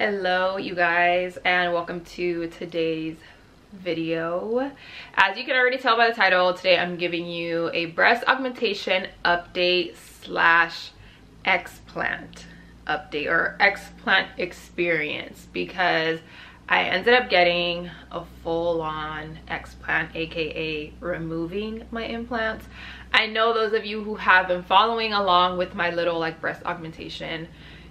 hello you guys and welcome to today's video. As you can already tell by the title today i'm giving you a breast augmentation update slash explant update or explant experience because I ended up getting a full-on explant aka removing my implants. I know those of you who have been following along with my little like breast augmentation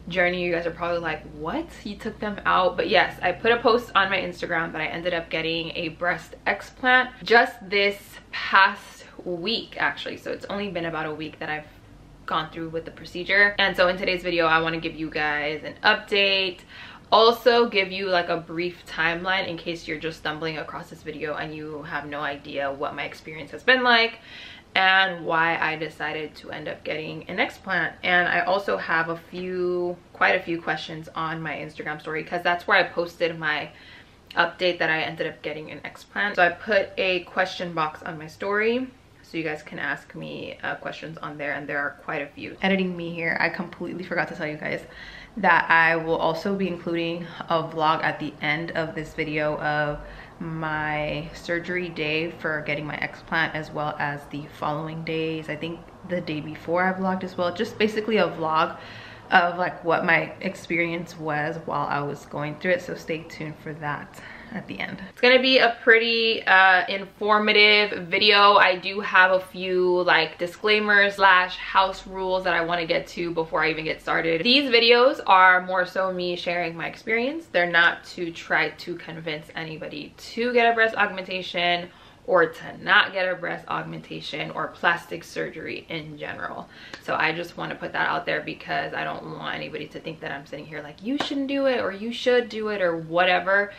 journey you guys are probably like what? You took them out? But yes i put a post on my instagram that i ended up getting a breast explant just this past week actually. So it's only been about a week that i've gone through with the procedure. And so in today's video i want to give you guys an update. Also give you like a brief timeline in case you're just stumbling across this video and you have no idea what my experience has been like and why I decided to end up getting an explant. And I also have a few, quite a few questions on my Instagram story because that's where I posted my update that I ended up getting an explant. So I put a question box on my story so you guys can ask me uh, questions on there and there are quite a few. Editing me here, I completely forgot to tell you guys that I will also be including a vlog at the end of this video of my surgery day for getting my explant as well as the following days. I think the day before I vlogged as well. Just basically a vlog of like what my experience was while I was going through it. So stay tuned for that at the end. It's gonna be a pretty uh, informative video. I do have a few like disclaimers slash house rules that I wanna get to before I even get started. These videos are more so me sharing my experience. They're not to try to convince anybody to get a breast augmentation or to not get a breast augmentation or plastic surgery in general. So I just want to put that out there because I don't want anybody to think that I'm sitting here like you shouldn't do it or you should do it or whatever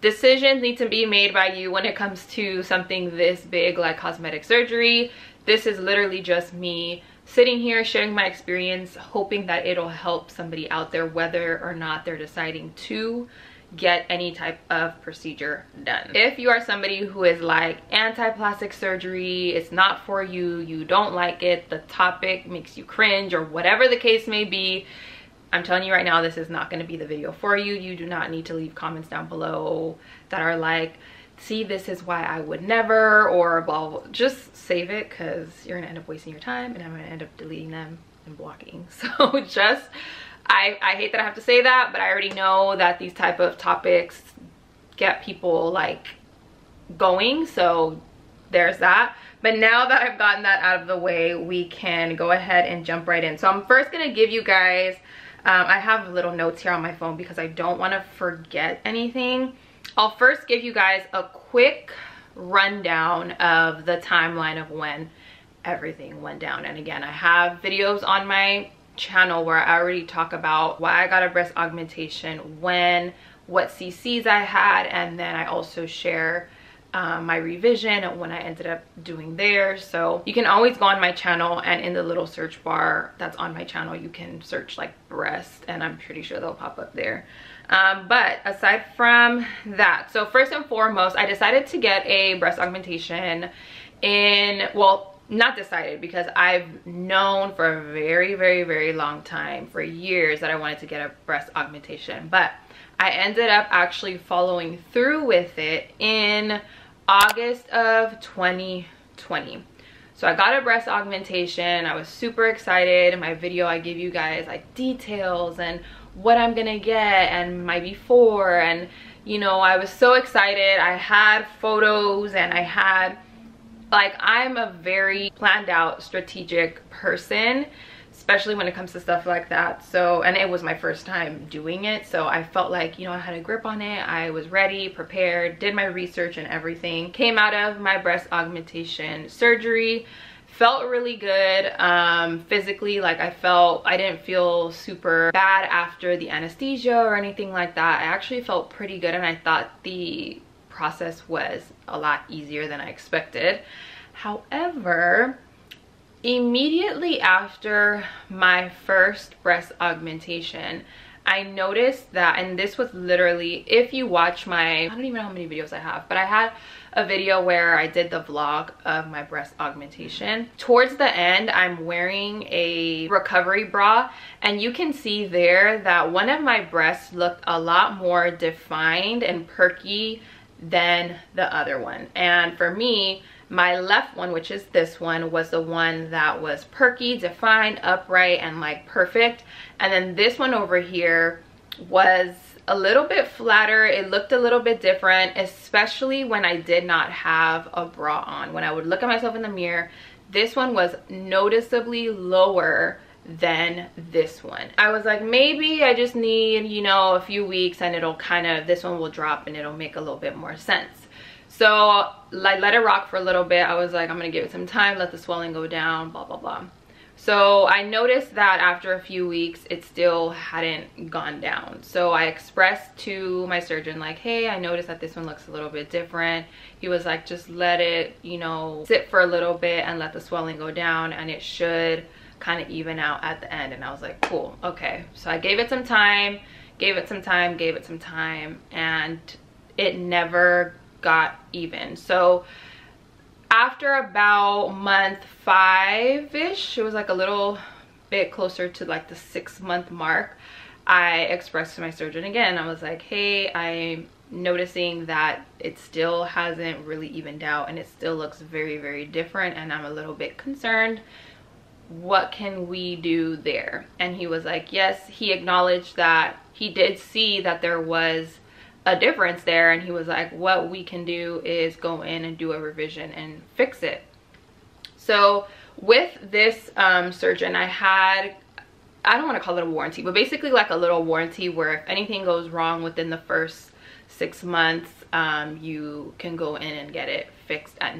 decisions need to be made by you when it comes to something this big like cosmetic surgery. This is literally just me sitting here sharing my experience hoping that it'll help somebody out there whether or not they're deciding to get any type of procedure done. If you are somebody who is like anti-plastic surgery it's not for you you don't like it the topic makes you cringe or whatever the case may be I'm telling you right now, this is not going to be the video for you. You do not need to leave comments down below that are like, see, this is why I would never, or blah, blah. Just save it because you're going to end up wasting your time and I'm going to end up deleting them and blocking. So just, I, I hate that I have to say that, but I already know that these type of topics get people like going. So there's that. But now that I've gotten that out of the way, we can go ahead and jump right in. So I'm first going to give you guys um, I have little notes here on my phone because I don't want to forget anything. I'll first give you guys a quick rundown of the timeline of when everything went down. And again, I have videos on my channel where I already talk about why I got a breast augmentation, when, what CCs I had, and then I also share um, my revision when I ended up doing there. So you can always go on my channel and in the little search bar that's on my channel, you can search like breast and I'm pretty sure they'll pop up there. Um, but aside from that, so first and foremost, I decided to get a breast augmentation in, well, not decided because I've known for a very, very, very long time, for years that I wanted to get a breast augmentation. But I ended up actually following through with it in August of 2020. So I got a breast augmentation. I was super excited. In my video, I give you guys like details and what I'm gonna get and my before and you know, I was so excited. I had photos and I had like I'm a very planned out strategic person especially when it comes to stuff like that. So and it was my first time doing it so i felt like you know i had a grip on it. I was ready prepared did my research and everything. Came out of my breast augmentation surgery. Felt really good um physically like i felt i didn't feel super bad after the anesthesia or anything like that. I actually felt pretty good and i thought the process was a lot easier than i expected. However immediately after my first breast augmentation I noticed that, and this was literally, if you watch my, I don't even know how many videos I have, but I had a video where I did the vlog of my breast augmentation. Towards the end, I'm wearing a recovery bra, and you can see there that one of my breasts looked a lot more defined and perky than the other one. And for me, my left one, which is this one, was the one that was perky, defined, upright, and like perfect. And then this one over here was a little bit flatter. It looked a little bit different, especially when I did not have a bra on. When I would look at myself in the mirror, this one was noticeably lower than this one. I was like, maybe I just need, you know, a few weeks and it'll kind of, this one will drop and it'll make a little bit more sense. So I let it rock for a little bit. I was like, I'm gonna give it some time, let the swelling go down, blah, blah, blah. So I noticed that after a few weeks, it still hadn't gone down. So I expressed to my surgeon like, hey, I noticed that this one looks a little bit different. He was like, just let it, you know, sit for a little bit and let the swelling go down and it should kind of even out at the end. And I was like, cool, okay. So I gave it some time, gave it some time, gave it some time, and it never got even. So after about month five-ish, it was like a little bit closer to like the six month mark, I expressed to my surgeon again. I was like, hey, I'm noticing that it still hasn't really evened out and it still looks very, very different and I'm a little bit concerned. What can we do there? And he was like, yes, he acknowledged that he did see that there was a difference there. And he was like what we can do is go in and do a revision and fix it. So with this um, surgeon i had i don't want to call it a warranty but basically like a little warranty where if anything goes wrong within the first six months um, you can go in and get it fixed at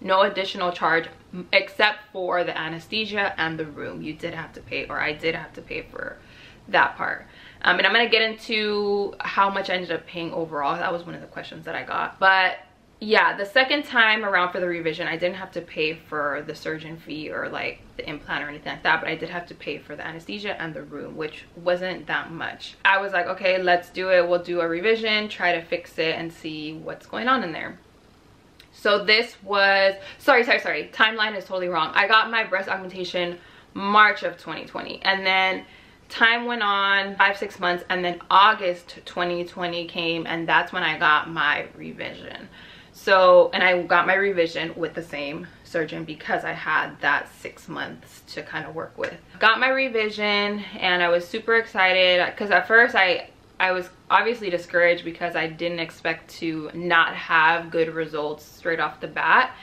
no additional charge except for the anesthesia and the room. You did have to pay or i did have to pay for that part um, and I'm gonna get into how much I ended up paying overall. That was one of the questions that I got. But yeah, the second time around for the revision, I didn't have to pay for the surgeon fee or like the implant or anything like that, but I did have to pay for the anesthesia and the room, which wasn't that much. I was like, okay, let's do it. We'll do a revision, try to fix it and see what's going on in there. So this was, sorry, sorry, sorry, timeline is totally wrong. I got my breast augmentation March of 2020 and then time went on five six months and then august 2020 came and that's when i got my revision. So and i got my revision with the same surgeon because i had that six months to kind of work with. Got my revision and i was super excited because at first i i was obviously discouraged because i didn't expect to not have good results straight off the bat.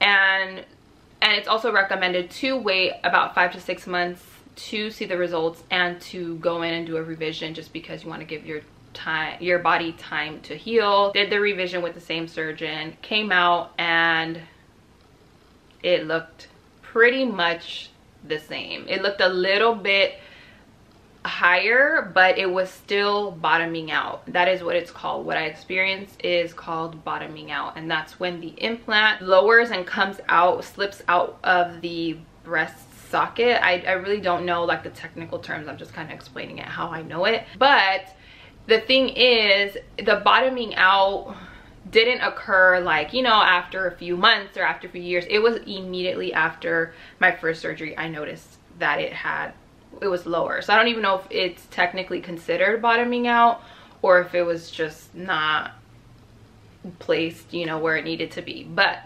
And and it's also recommended to wait about five to six months to see the results and to go in and do a revision just because you want to give your time your body time to heal. Did the revision with the same surgeon came out and it looked pretty much the same. It looked a little bit higher but it was still bottoming out. That is what it's called. What i experienced is called bottoming out and that's when the implant lowers and comes out slips out of the breast socket. I, I really don't know like the technical terms. I'm just kind of explaining it how I know it. But the thing is the bottoming out didn't occur like you know after a few months or after a few years it was immediately after my first surgery i noticed that it had it was lower so i don't even know if it's technically considered bottoming out or if it was just not placed you know where it needed to be but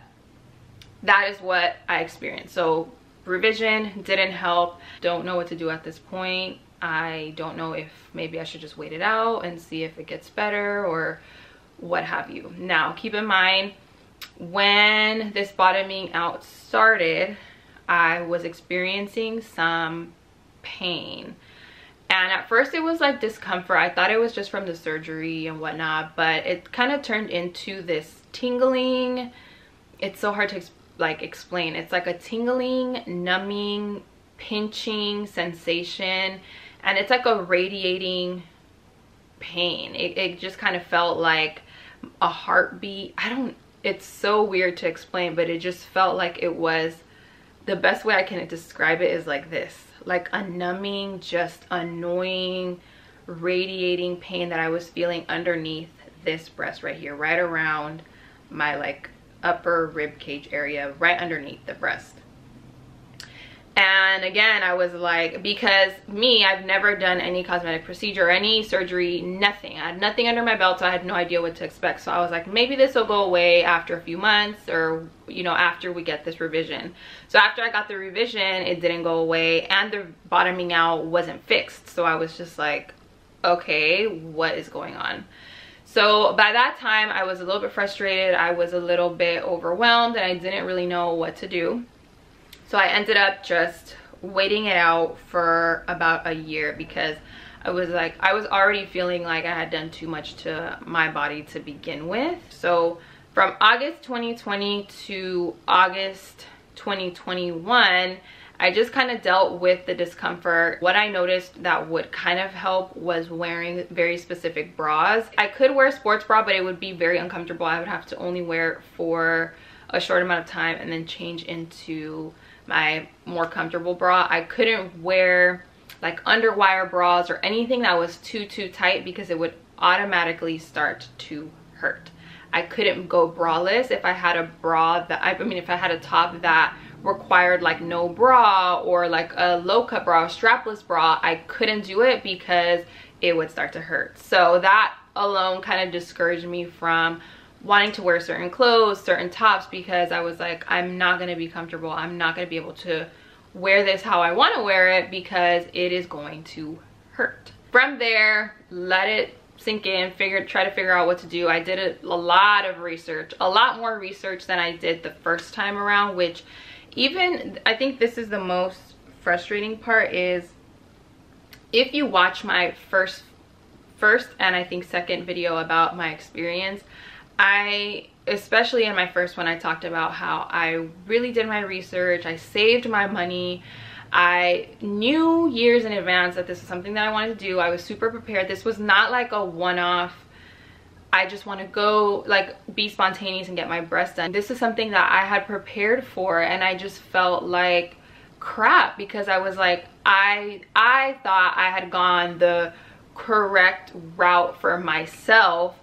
that is what i experienced so revision didn't help. Don't know what to do at this point. I don't know if maybe i should just wait it out and see if it gets better or what have you. Now keep in mind when this bottoming out started i was experiencing some pain. And at first it was like discomfort. I thought it was just from the surgery and whatnot but it kind of turned into this tingling. It's so hard to like explain. It's like a tingling, numbing, pinching sensation and it's like a radiating pain. It, it just kind of felt like a heartbeat. I don't, it's so weird to explain, but it just felt like it was, the best way I can describe it is like this. Like a numbing, just annoying radiating pain that I was feeling underneath this breast right here, right around my like upper rib cage area, right underneath the breast. And again i was like because me i've never done any cosmetic procedure any surgery nothing. I had nothing under my belt so i had no idea what to expect. So i was like maybe this will go away after a few months or you know after we get this revision. So after i got the revision it didn't go away and the bottoming out wasn't fixed. So i was just like okay what is going on so by that time i was a little bit frustrated i was a little bit overwhelmed and i didn't really know what to do so I ended up just waiting it out for about a year because I was like, I was already feeling like I had done too much to my body to begin with. So from August 2020 to August 2021, I just kind of dealt with the discomfort. What I noticed that would kind of help was wearing very specific bras. I could wear a sports bra, but it would be very uncomfortable. I would have to only wear it for a short amount of time and then change into my more comfortable bra. I couldn't wear like underwire bras or anything that was too, too tight because it would automatically start to hurt. I couldn't go braless if I had a bra that, I mean, if I had a top that required like no bra or like a low cut bra, strapless bra, I couldn't do it because it would start to hurt. So that alone kind of discouraged me from wanting to wear certain clothes, certain tops because I was like, I'm not going to be comfortable. I'm not going to be able to wear this how I want to wear it because it is going to hurt. From there, let it sink in, figure, try to figure out what to do. I did a, a lot of research, a lot more research than I did the first time around, which even, I think this is the most frustrating part is if you watch my first first and I think second video about my experience, I, especially in my first one, I talked about how I really did my research. I saved my money. I knew years in advance that this was something that I wanted to do. I was super prepared. This was not like a one-off I just want to go like be spontaneous and get my breasts done. This is something that I had prepared for and I just felt like crap because I was like I I thought I had gone the correct route for myself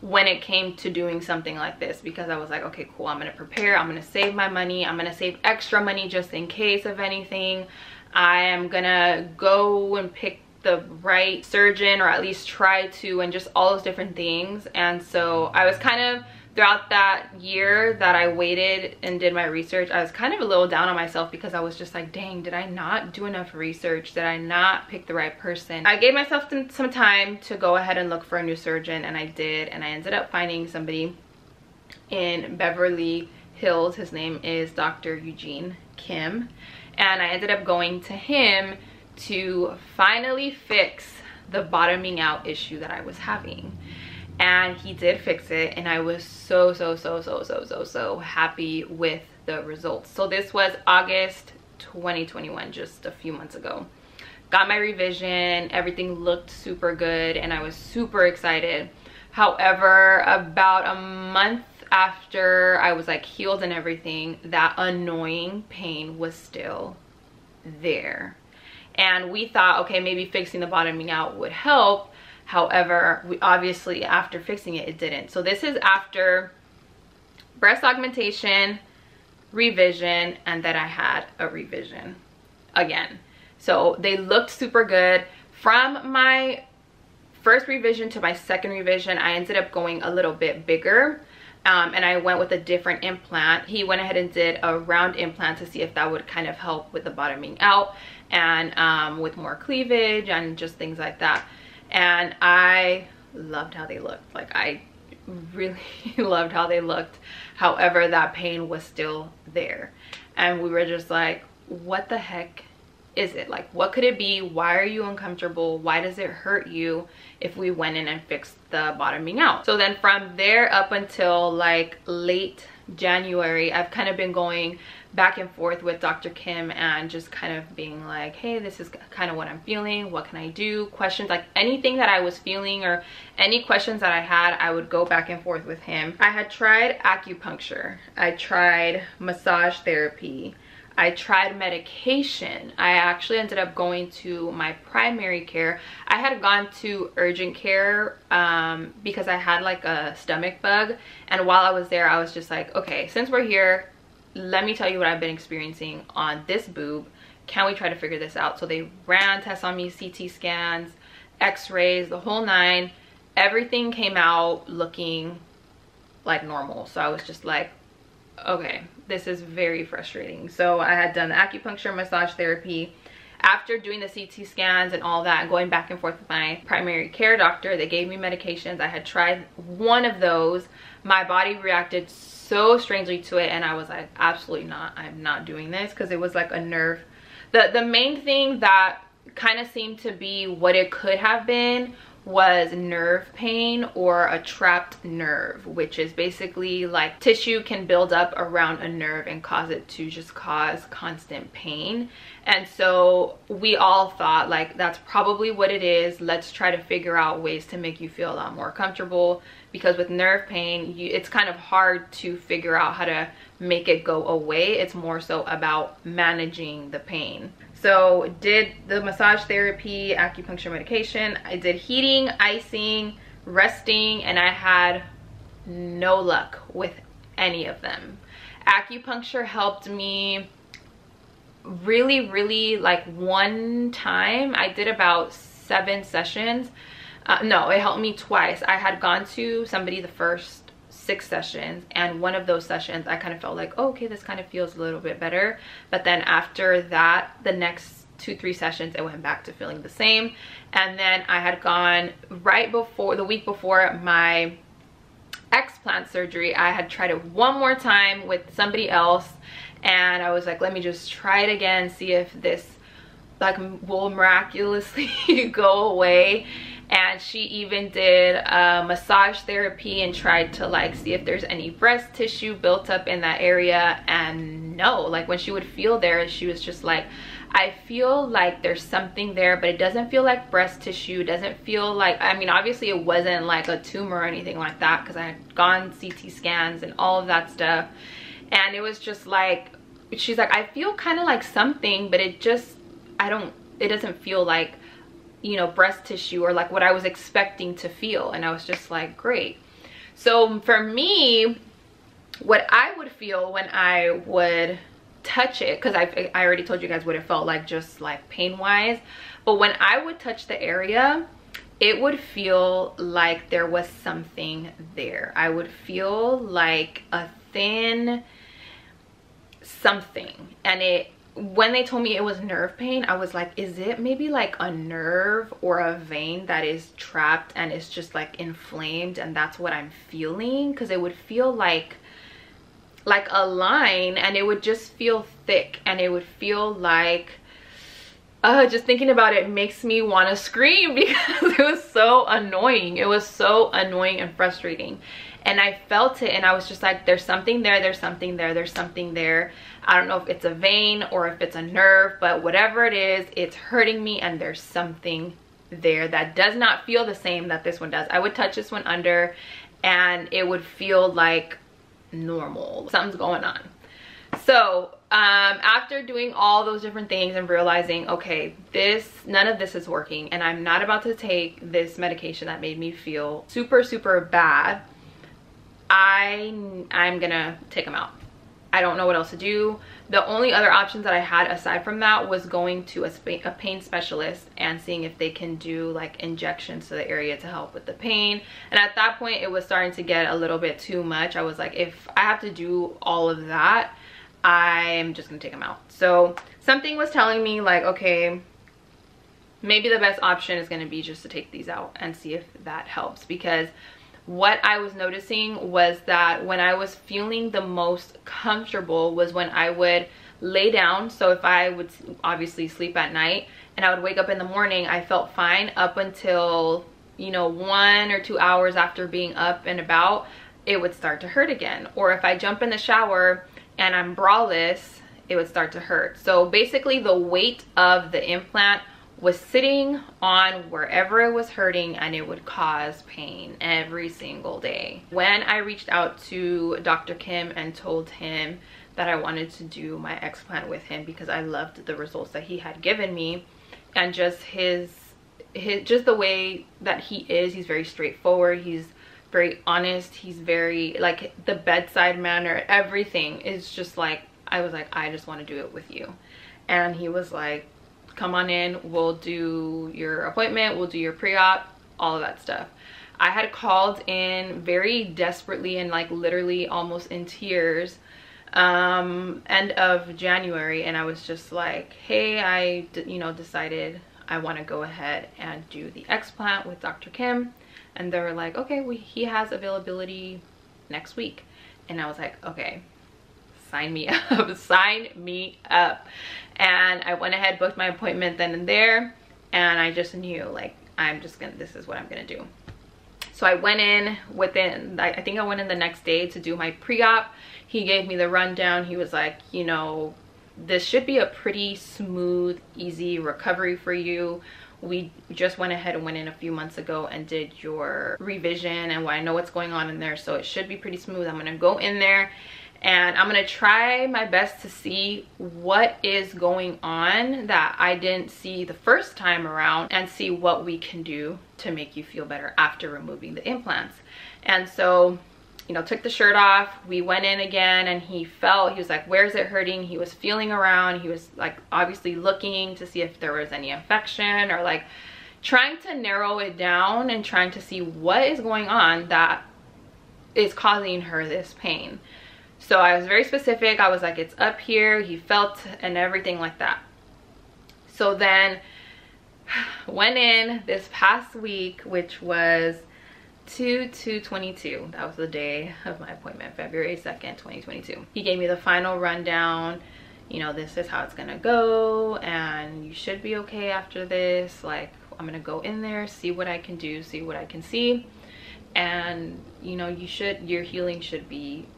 when it came to doing something like this because I was like, okay, cool, I'm gonna prepare, I'm gonna save my money, I'm gonna save extra money just in case of anything. I am gonna go and pick the right surgeon or at least try to and just all those different things. And so I was kind of throughout that year that I waited and did my research, I was kind of a little down on myself because I was just like, dang, did I not do enough research? Did I not pick the right person? I gave myself some time to go ahead and look for a new surgeon and I did and I ended up finding somebody in Beverly Hills. His name is Dr. Eugene Kim and I ended up going to him to finally fix the bottoming out issue that I was having. And he did fix it and i was so so so so so so so happy with the results. So this was august 2021 just a few months ago. Got my revision everything looked super good and i was super excited. However about a month after i was like healed and everything that annoying pain was still there and we thought okay maybe fixing the bottoming out would help However, we obviously after fixing it, it didn't. So this is after breast augmentation, revision, and then I had a revision again. So they looked super good. From my first revision to my second revision, I ended up going a little bit bigger. Um, and I went with a different implant. He went ahead and did a round implant to see if that would kind of help with the bottoming out and um, with more cleavage and just things like that and I loved how they looked. Like I really loved how they looked. However, that pain was still there. And we were just like, what the heck is it? Like, what could it be? Why are you uncomfortable? Why does it hurt you if we went in and fixed the bottoming out? So then from there up until like late January, I've kind of been going back and forth with Dr. Kim and just kind of being like, hey, this is kind of what I'm feeling. What can I do? Questions like anything that I was feeling or any questions that I had, I would go back and forth with him. I had tried acupuncture. I tried massage therapy. I tried medication. I actually ended up going to my primary care. I had gone to urgent care um, because I had like a stomach bug. And while I was there, I was just like, okay, since we're here, let me tell you what I've been experiencing on this boob. Can we try to figure this out? So they ran tests on me, CT scans, x-rays, the whole nine. Everything came out looking like normal. So I was just like, okay, this is very frustrating. So I had done acupuncture, massage therapy. After doing the CT scans and all that, going back and forth with my primary care doctor, they gave me medications. I had tried one of those. My body reacted so strangely to it and I was like, absolutely not. I'm not doing this because it was like a nerve. The, the main thing that kind of seemed to be what it could have been was nerve pain or a trapped nerve which is basically like tissue can build up around a nerve and cause it to just cause constant pain and so we all thought like that's probably what it is let's try to figure out ways to make you feel a lot more comfortable because with nerve pain you, it's kind of hard to figure out how to make it go away it's more so about managing the pain so did the massage therapy, acupuncture medication. I did heating, icing, resting, and I had no luck with any of them. Acupuncture helped me really, really like one time. I did about seven sessions. Uh, no, it helped me twice. I had gone to somebody the first six sessions and one of those sessions I kind of felt like oh, okay this kind of feels a little bit better. But then after that the next two three sessions it went back to feeling the same. And then I had gone right before the week before my explant surgery I had tried it one more time with somebody else and I was like let me just try it again see if this like will miraculously go away and she even did a massage therapy and tried to like see if there's any breast tissue built up in that area. And no like when she would feel there she was just like I feel like there's something there but it doesn't feel like breast tissue. Doesn't feel like I mean obviously it wasn't like a tumor or anything like that because I had gone CT scans and all of that stuff. And it was just like she's like I feel kind of like something but it just I don't it doesn't feel like you know, breast tissue or like what I was expecting to feel. And I was just like, great. So for me, what I would feel when I would touch it, because I, I already told you guys what it felt like just like pain wise. But when I would touch the area, it would feel like there was something there. I would feel like a thin something and it when they told me it was nerve pain i was like is it maybe like a nerve or a vein that is trapped and it's just like inflamed and that's what i'm feeling? Because it would feel like like a line and it would just feel thick and it would feel like uh, just thinking about it makes me want to scream because it was so annoying. It was so annoying and frustrating. And I felt it and I was just like there's something there there's something there there's something there I don't know if it's a vein or if it's a nerve but whatever it is it's hurting me and there's something there that does not feel the same that this one does. I would touch this one under and it would feel like normal. Something's going on. So um, after doing all those different things and realizing okay this none of this is working and i'm not about to take this medication that made me feel super super bad I, I'm gonna take them out. I don't know what else to do. The only other options that I had aside from that was going to a, a, pain specialist and seeing if they can do like injections to the area to help with the pain. And at that point, it was starting to get a little bit too much. I was like, if I have to do all of that, I'm just gonna take them out. So something was telling me like, okay, maybe the best option is gonna be just to take these out and see if that helps because what I was noticing was that when I was feeling the most comfortable was when I would lay down. So if I would obviously sleep at night and I would wake up in the morning, I felt fine up until, you know, one or two hours after being up and about, it would start to hurt again. Or if I jump in the shower and I'm braless, it would start to hurt. So basically the weight of the implant was sitting on wherever it was hurting and it would cause pain every single day. When I reached out to Dr. Kim and told him that I wanted to do my explant with him because I loved the results that he had given me and just his his just the way that he is he's very straightforward he's very honest he's very like the bedside manner everything is just like I was like I just want to do it with you and he was like come on in we'll do your appointment we'll do your pre-op all of that stuff I had called in very desperately and like literally almost in tears um end of January and I was just like hey I you know decided I want to go ahead and do the explant with Dr. Kim and they were like okay we, he has availability next week and I was like okay sign me up sign me up and I went ahead booked my appointment then and there and I just knew like I'm just gonna this is what I'm gonna do so I went in within, I think I went in the next day to do my pre-op. He gave me the rundown. He was like, you know, this should be a pretty smooth, easy recovery for you. We just went ahead and went in a few months ago and did your revision and I know what's going on in there. So it should be pretty smooth. I'm gonna go in there and I'm gonna try my best to see what is going on that I didn't see the first time around and see what we can do to make you feel better after removing the implants. And so, you know, took the shirt off, we went in again and he felt, he was like, where's it hurting? He was feeling around, he was like obviously looking to see if there was any infection or like trying to narrow it down and trying to see what is going on that is causing her this pain. So I was very specific. I was like, it's up here. He felt and everything like that. So then went in this past week, which was 2 to 22. That was the day of my appointment, February 2nd, 2022. He gave me the final rundown. You know, this is how it's gonna go and you should be okay after this. Like, I'm gonna go in there, see what I can do, see what I can see. And, you know, you should, your healing should be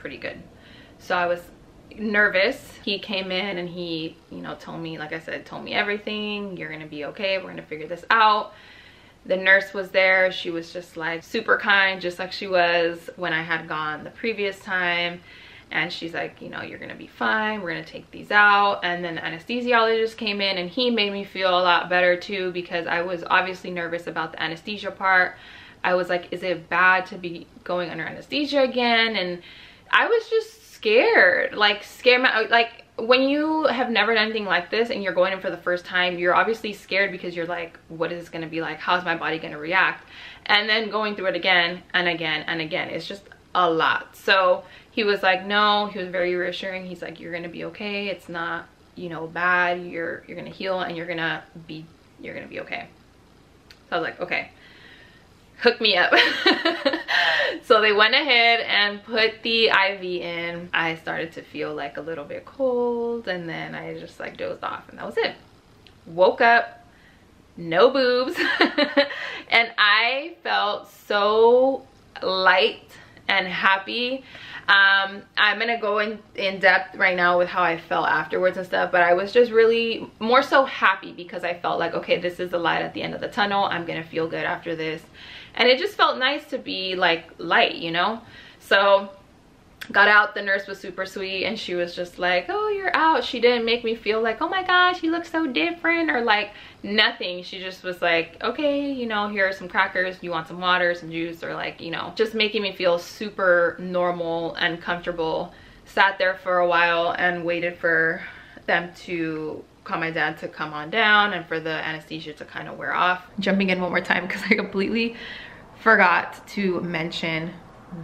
pretty good. So I was nervous. He came in and he, you know, told me, like I said, told me everything. You're gonna be okay. We're gonna figure this out. The nurse was there. She was just like super kind, just like she was when I had gone the previous time. And she's like, you know, you're gonna be fine. We're gonna take these out. And then the anesthesiologist came in and he made me feel a lot better too because I was obviously nervous about the anesthesia part. I was like, is it bad to be going under anesthesia again? And I was just scared, like scared, uh, like when you have never done anything like this and you're going in for the first time, you're obviously scared because you're like, what is this gonna be like? How's my body gonna react? And then going through it again and again and again, it's just a lot. So he was like, no, he was very reassuring. He's like, you're gonna be okay. It's not, you know, bad. You're, you're gonna heal and you're gonna be, you're gonna be okay. So I was like, okay hook me up. so they went ahead and put the IV in. I started to feel like a little bit cold and then I just like dozed off and that was it. Woke up, no boobs. and I felt so light and happy um, i'm gonna go in in depth right now with how i felt afterwards and stuff but i was just really more so happy because i felt like okay this is the light at the end of the tunnel i'm gonna feel good after this and it just felt nice to be like light you know? So got out the nurse was super sweet and she was just like oh you're out. She didn't make me feel like oh my gosh you look so different or like nothing. She just was like okay you know here are some crackers. You want some water some juice or like you know just making me feel super normal and comfortable sat there for a while and waited for them to call my dad to come on down and for the anesthesia to kind of wear off jumping in one more time because i completely forgot to mention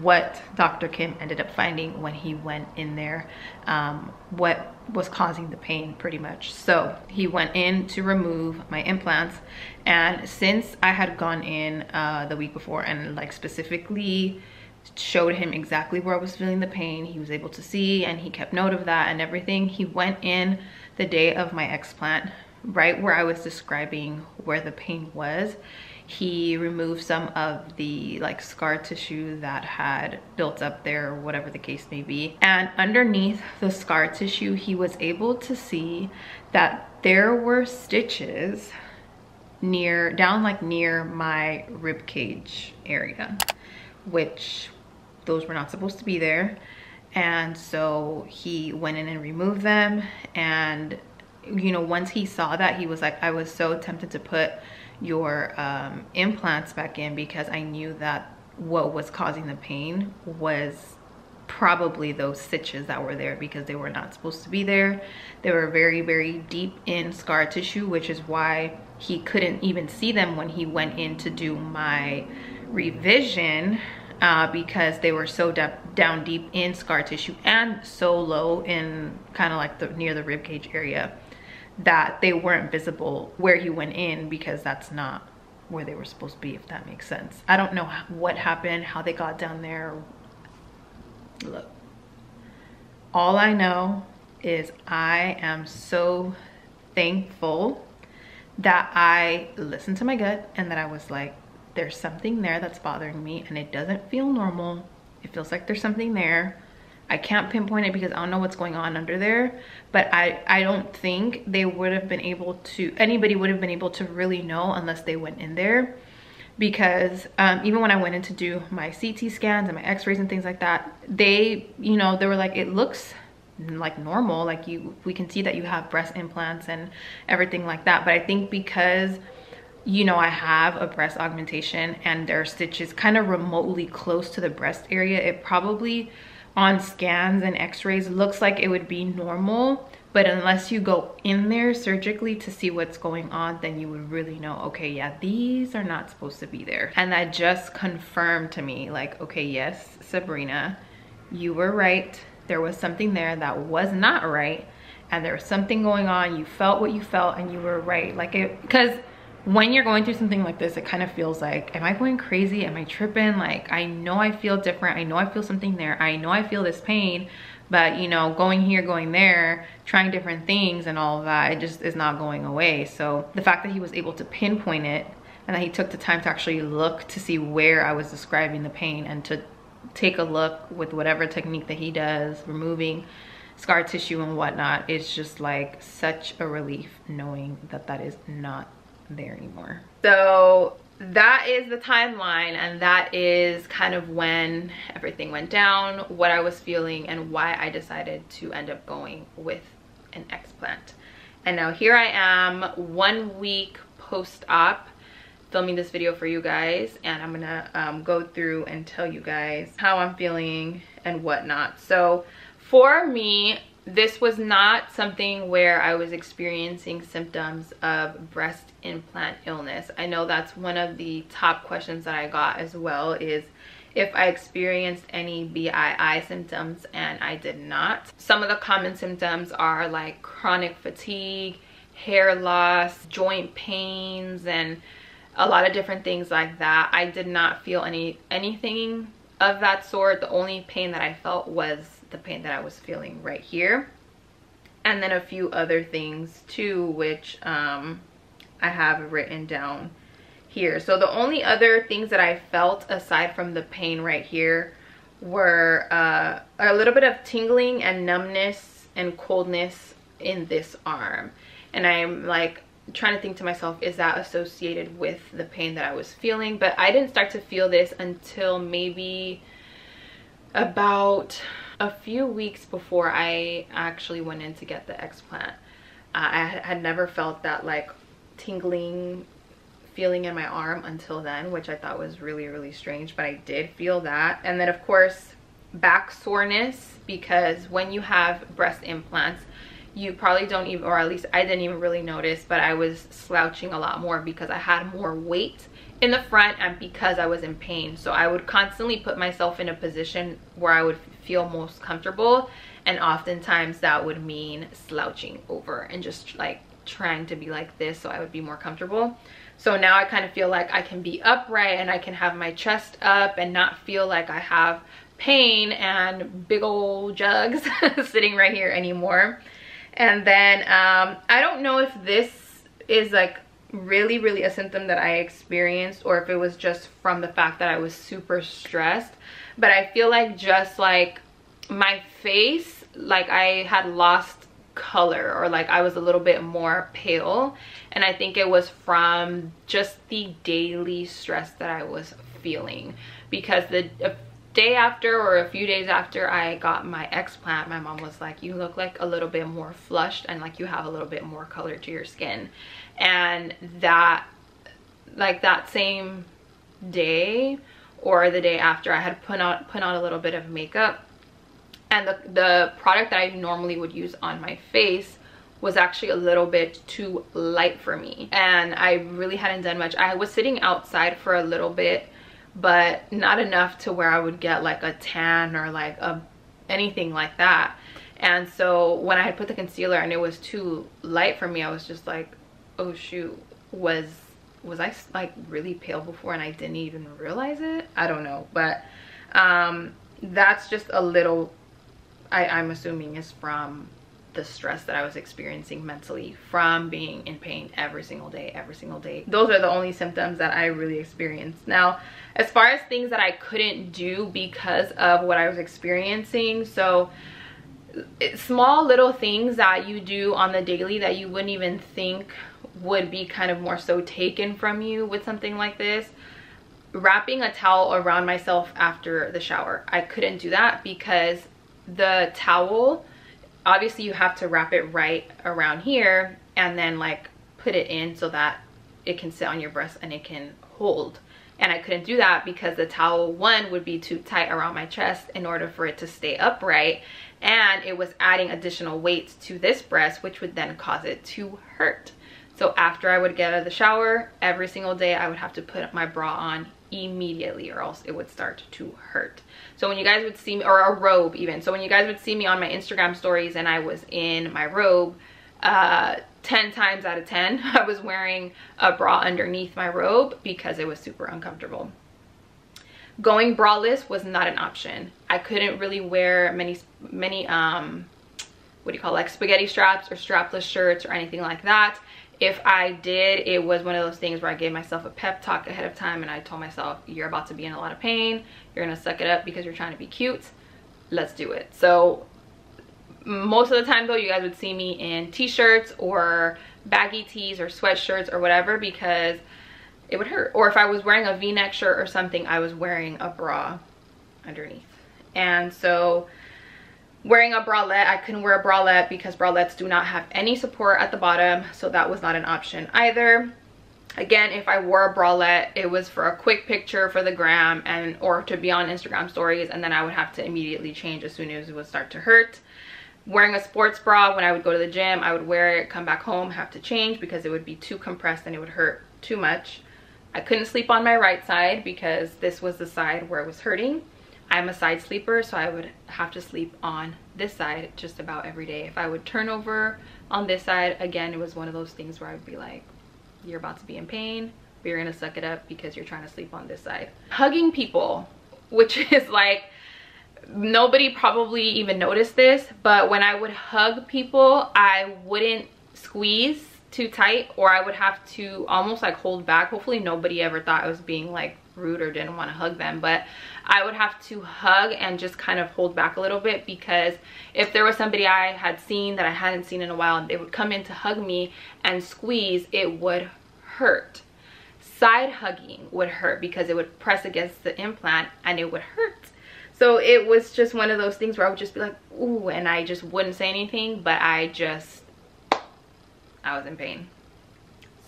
what Dr. Kim ended up finding when he went in there, um, what was causing the pain pretty much. So he went in to remove my implants and since I had gone in uh, the week before and like specifically showed him exactly where I was feeling the pain, he was able to see and he kept note of that and everything. He went in the day of my explant right where I was describing where the pain was he removed some of the like scar tissue that had built up there whatever the case may be. And underneath the scar tissue he was able to see that there were stitches near down like near my rib cage area which those were not supposed to be there and so he went in and removed them. And you know once he saw that he was like i was so tempted to put your um, implants back in because i knew that what was causing the pain was probably those stitches that were there because they were not supposed to be there. They were very very deep in scar tissue which is why he couldn't even see them when he went in to do my revision uh, because they were so down deep in scar tissue and so low in kind of like the near the rib cage area that they weren't visible where he went in because that's not where they were supposed to be if that makes sense. I don't know what happened how they got down there. Look. All i know is i am so thankful that i listened to my gut and that i was like there's something there that's bothering me and it doesn't feel normal it feels like there's something there I can't pinpoint it because I don't know what's going on under there, but I, I don't think they would have been able to, anybody would have been able to really know unless they went in there because um, even when I went in to do my CT scans and my x-rays and things like that, they, you know, they were like, it looks like normal. Like you, we can see that you have breast implants and everything like that. But I think because, you know, I have a breast augmentation and there are stitches kind of remotely close to the breast area, it probably on scans and x-rays looks like it would be normal but unless you go in there surgically to see what's going on then you would really know okay yeah these are not supposed to be there. And that just confirmed to me like okay yes sabrina you were right. There was something there that was not right and there was something going on. You felt what you felt and you were right. Like it because when you're going through something like this, it kind of feels like, am I going crazy? Am I tripping? Like, I know I feel different. I know I feel something there. I know I feel this pain, but you know, going here, going there, trying different things and all of that, it just is not going away. So the fact that he was able to pinpoint it and that he took the time to actually look to see where I was describing the pain and to take a look with whatever technique that he does, removing scar tissue and whatnot, it's just like such a relief knowing that that is not there anymore. So that is the timeline and that is kind of when everything went down, what I was feeling and why I decided to end up going with an explant. And now here I am one week post-op filming this video for you guys and I'm gonna um, go through and tell you guys how I'm feeling and whatnot. So for me, this was not something where I was experiencing symptoms of breast implant illness. I know that's one of the top questions that I got as well is if I experienced any BII symptoms and I did not. Some of the common symptoms are like chronic fatigue, hair loss, joint pains, and a lot of different things like that. I did not feel any anything of that sort. The only pain that I felt was the pain that I was feeling right here. And then a few other things too, which um, I have written down here. So the only other things that I felt aside from the pain right here were uh, a little bit of tingling and numbness and coldness in this arm. And I'm like trying to think to myself, is that associated with the pain that I was feeling? But I didn't start to feel this until maybe about a few weeks before I actually went in to get the explant. I had never felt that like tingling feeling in my arm until then, which I thought was really, really strange, but I did feel that. And then of course, back soreness, because when you have breast implants, you probably don't even, or at least I didn't even really notice, but I was slouching a lot more because I had more weight in the front and because I was in pain. So I would constantly put myself in a position where I would feel most comfortable. And oftentimes that would mean slouching over and just like trying to be like this so I would be more comfortable. So now I kind of feel like I can be upright and I can have my chest up and not feel like I have pain and big old jugs sitting right here anymore. And then um, I don't know if this is like really really a symptom that I experienced or if it was just from the fact that I was super stressed but I feel like just like my face like I had lost color or like I was a little bit more pale. And I think it was from just the daily stress that I was feeling. Because the day after or a few days after I got my explant, my mom was like, you look like a little bit more flushed and like you have a little bit more color to your skin. And that, like that same day or the day after I had put on, put on a little bit of makeup and the, the product that I normally would use on my face was actually a little bit too light for me and I really hadn't done much. I was sitting outside for a little bit but not enough to where I would get like a tan or like a anything like that. And so when I had put the concealer and it was too light for me, I was just like, oh shoot, was was I like really pale before and I didn't even realize it? I don't know, but um, that's just a little, I, I'm assuming is from the stress that I was experiencing mentally from being in pain every single day, every single day. Those are the only symptoms that I really experienced. Now, as far as things that I couldn't do because of what I was experiencing, so small little things that you do on the daily that you wouldn't even think would be kind of more so taken from you with something like this wrapping a towel around myself after the shower i couldn't do that because the towel obviously you have to wrap it right around here and then like put it in so that it can sit on your breast and it can hold. And I couldn't do that because the towel one would be too tight around my chest in order for it to stay upright. And it was adding additional weight to this breast which would then cause it to hurt. So after I would get out of the shower every single day I would have to put my bra on immediately or else it would start to hurt so when you guys would see me or a robe even. So when you guys would see me on my instagram stories and i was in my robe uh 10 times out of 10 i was wearing a bra underneath my robe because it was super uncomfortable. Going braless was not an option. I couldn't really wear many many um what do you call it, like spaghetti straps or strapless shirts or anything like that if I did, it was one of those things where I gave myself a pep talk ahead of time and I told myself, you're about to be in a lot of pain. You're going to suck it up because you're trying to be cute. Let's do it. So most of the time though, you guys would see me in t-shirts or baggy tees or sweatshirts or whatever because it would hurt. Or if I was wearing a v-neck shirt or something, I was wearing a bra underneath. And so wearing a bralette i couldn't wear a bralette because bralettes do not have any support at the bottom so that was not an option either. Again if i wore a bralette it was for a quick picture for the gram and or to be on instagram stories and then i would have to immediately change as soon as it would start to hurt. Wearing a sports bra when i would go to the gym i would wear it come back home have to change because it would be too compressed and it would hurt too much. I couldn't sleep on my right side because this was the side where it was hurting I'm a side sleeper, so I would have to sleep on this side just about every day. If I would turn over on this side, again, it was one of those things where I would be like, you're about to be in pain, but you're gonna suck it up because you're trying to sleep on this side. Hugging people, which is like, nobody probably even noticed this, but when I would hug people, I wouldn't squeeze too tight or I would have to almost like hold back. Hopefully nobody ever thought I was being like rude or didn't want to hug them but I would have to hug and just kind of hold back a little bit because if there was somebody I had seen that I hadn't seen in a while and they would come in to hug me and squeeze it would hurt. Side hugging would hurt because it would press against the implant and it would hurt. So it was just one of those things where I would just be like ooh and I just wouldn't say anything but I just I was in pain.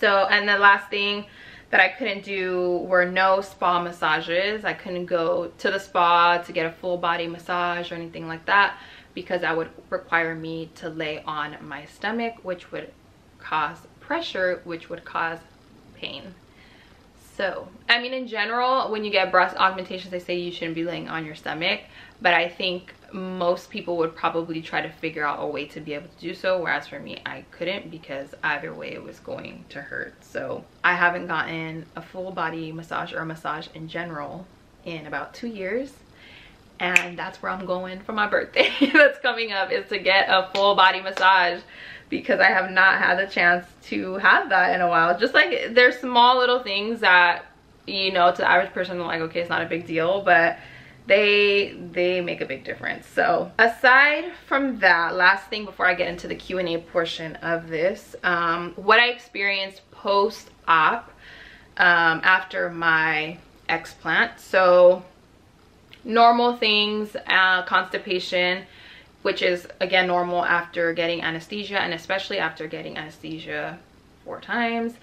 So and the last thing that I couldn't do were no spa massages. I couldn't go to the spa to get a full body massage or anything like that because that would require me to lay on my stomach which would cause pressure which would cause pain. So, I mean in general when you get breast augmentations they say you shouldn't be laying on your stomach but I think most people would probably try to figure out a way to be able to do so. Whereas for me I couldn't because either way it was going to hurt. So I haven't gotten a full body massage or a massage in general in about two years. And that's where I'm going for my birthday that's coming up is to get a full body massage because I have not had the chance to have that in a while. Just like there's small little things that you know to the average person like okay it's not a big deal. But they they make a big difference so aside from that last thing before i get into the q&a portion of this um, what i experienced post-op um, after my explant so normal things, uh, constipation, which is again normal after getting anesthesia and especially after getting anesthesia four times.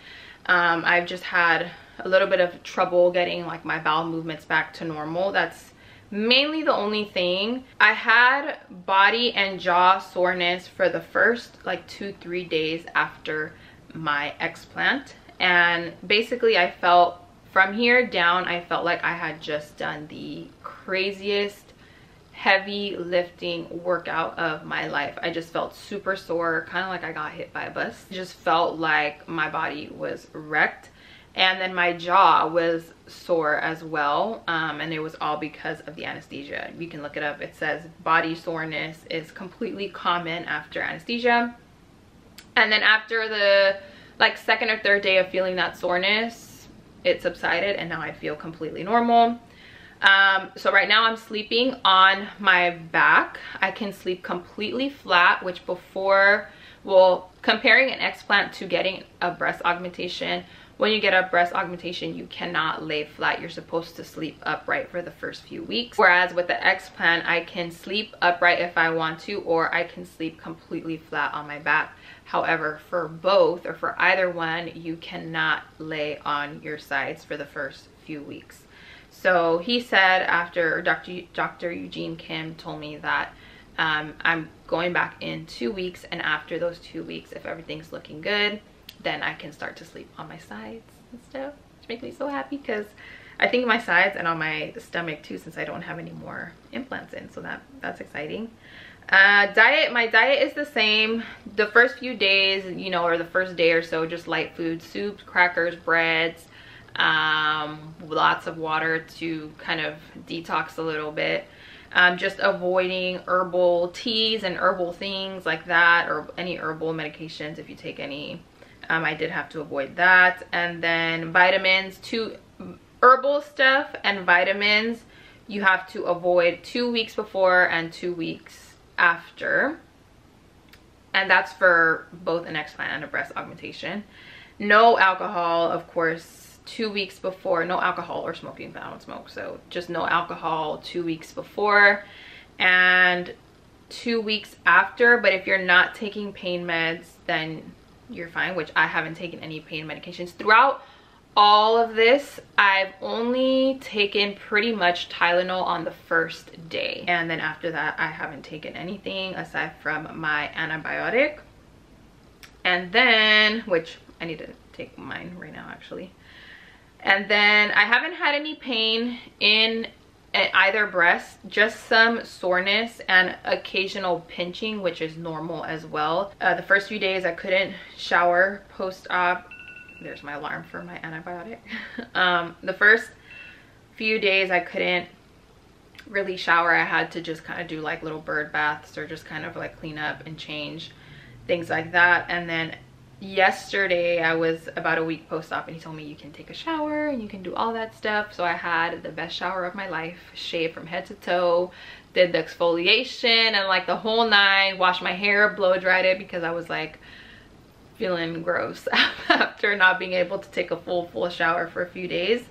Um, I've just had a little bit of trouble getting like my bowel movements back to normal. That's mainly the only thing. I had body and jaw soreness for the first like two, three days after my explant. And basically I felt from here down, I felt like I had just done the craziest heavy lifting workout of my life. I just felt super sore, kind of like I got hit by a bus. Just felt like my body was wrecked. And then my jaw was sore as well. Um, and it was all because of the anesthesia. You can look it up. It says body soreness is completely common after anesthesia. And then after the like second or third day of feeling that soreness, it subsided and now I feel completely normal. Um, so right now I'm sleeping on my back. I can sleep completely flat, which before, well, comparing an explant to getting a breast augmentation, when you get a breast augmentation, you cannot lay flat. You're supposed to sleep upright for the first few weeks. Whereas with the explant, I can sleep upright if I want to, or I can sleep completely flat on my back. However, for both or for either one, you cannot lay on your sides for the first few weeks. So he said after Dr. Dr. Eugene Kim told me that um, I'm going back in two weeks and after those two weeks, if everything's looking good, then I can start to sleep on my sides and stuff, which makes me so happy because I think my sides and on my stomach too since I don't have any more implants in. So that that's exciting. Uh, diet, my diet is the same. The first few days, you know, or the first day or so, just light food, soups, crackers, breads, um, lots of water to kind of detox a little bit. Um, just avoiding herbal teas and herbal things like that or any herbal medications if you take any. Um, I did have to avoid that. And then vitamins, two herbal stuff and vitamins you have to avoid two weeks before and two weeks after. And that's for both an explant and a breast augmentation. No alcohol, of course, two weeks before no alcohol or smoking but i don't smoke so just no alcohol two weeks before and two weeks after but if you're not taking pain meds then you're fine which i haven't taken any pain medications. Throughout all of this i've only taken pretty much tylenol on the first day. And then after that i haven't taken anything aside from my antibiotic. And then which i need to take mine right now actually. And then I haven't had any pain in either breast, just some soreness and occasional pinching, which is normal as well. Uh, the first few days I couldn't shower post-op. There's my alarm for my antibiotic. um, the first few days I couldn't really shower. I had to just kind of do like little bird baths or just kind of like clean up and change things like that. And then yesterday I was about a week post-op and he told me you can take a shower and you can do all that stuff. So I had the best shower of my life, shaved from head to toe, did the exfoliation and like the whole nine, washed my hair, blow dried it because I was like feeling gross after not being able to take a full, full shower for a few days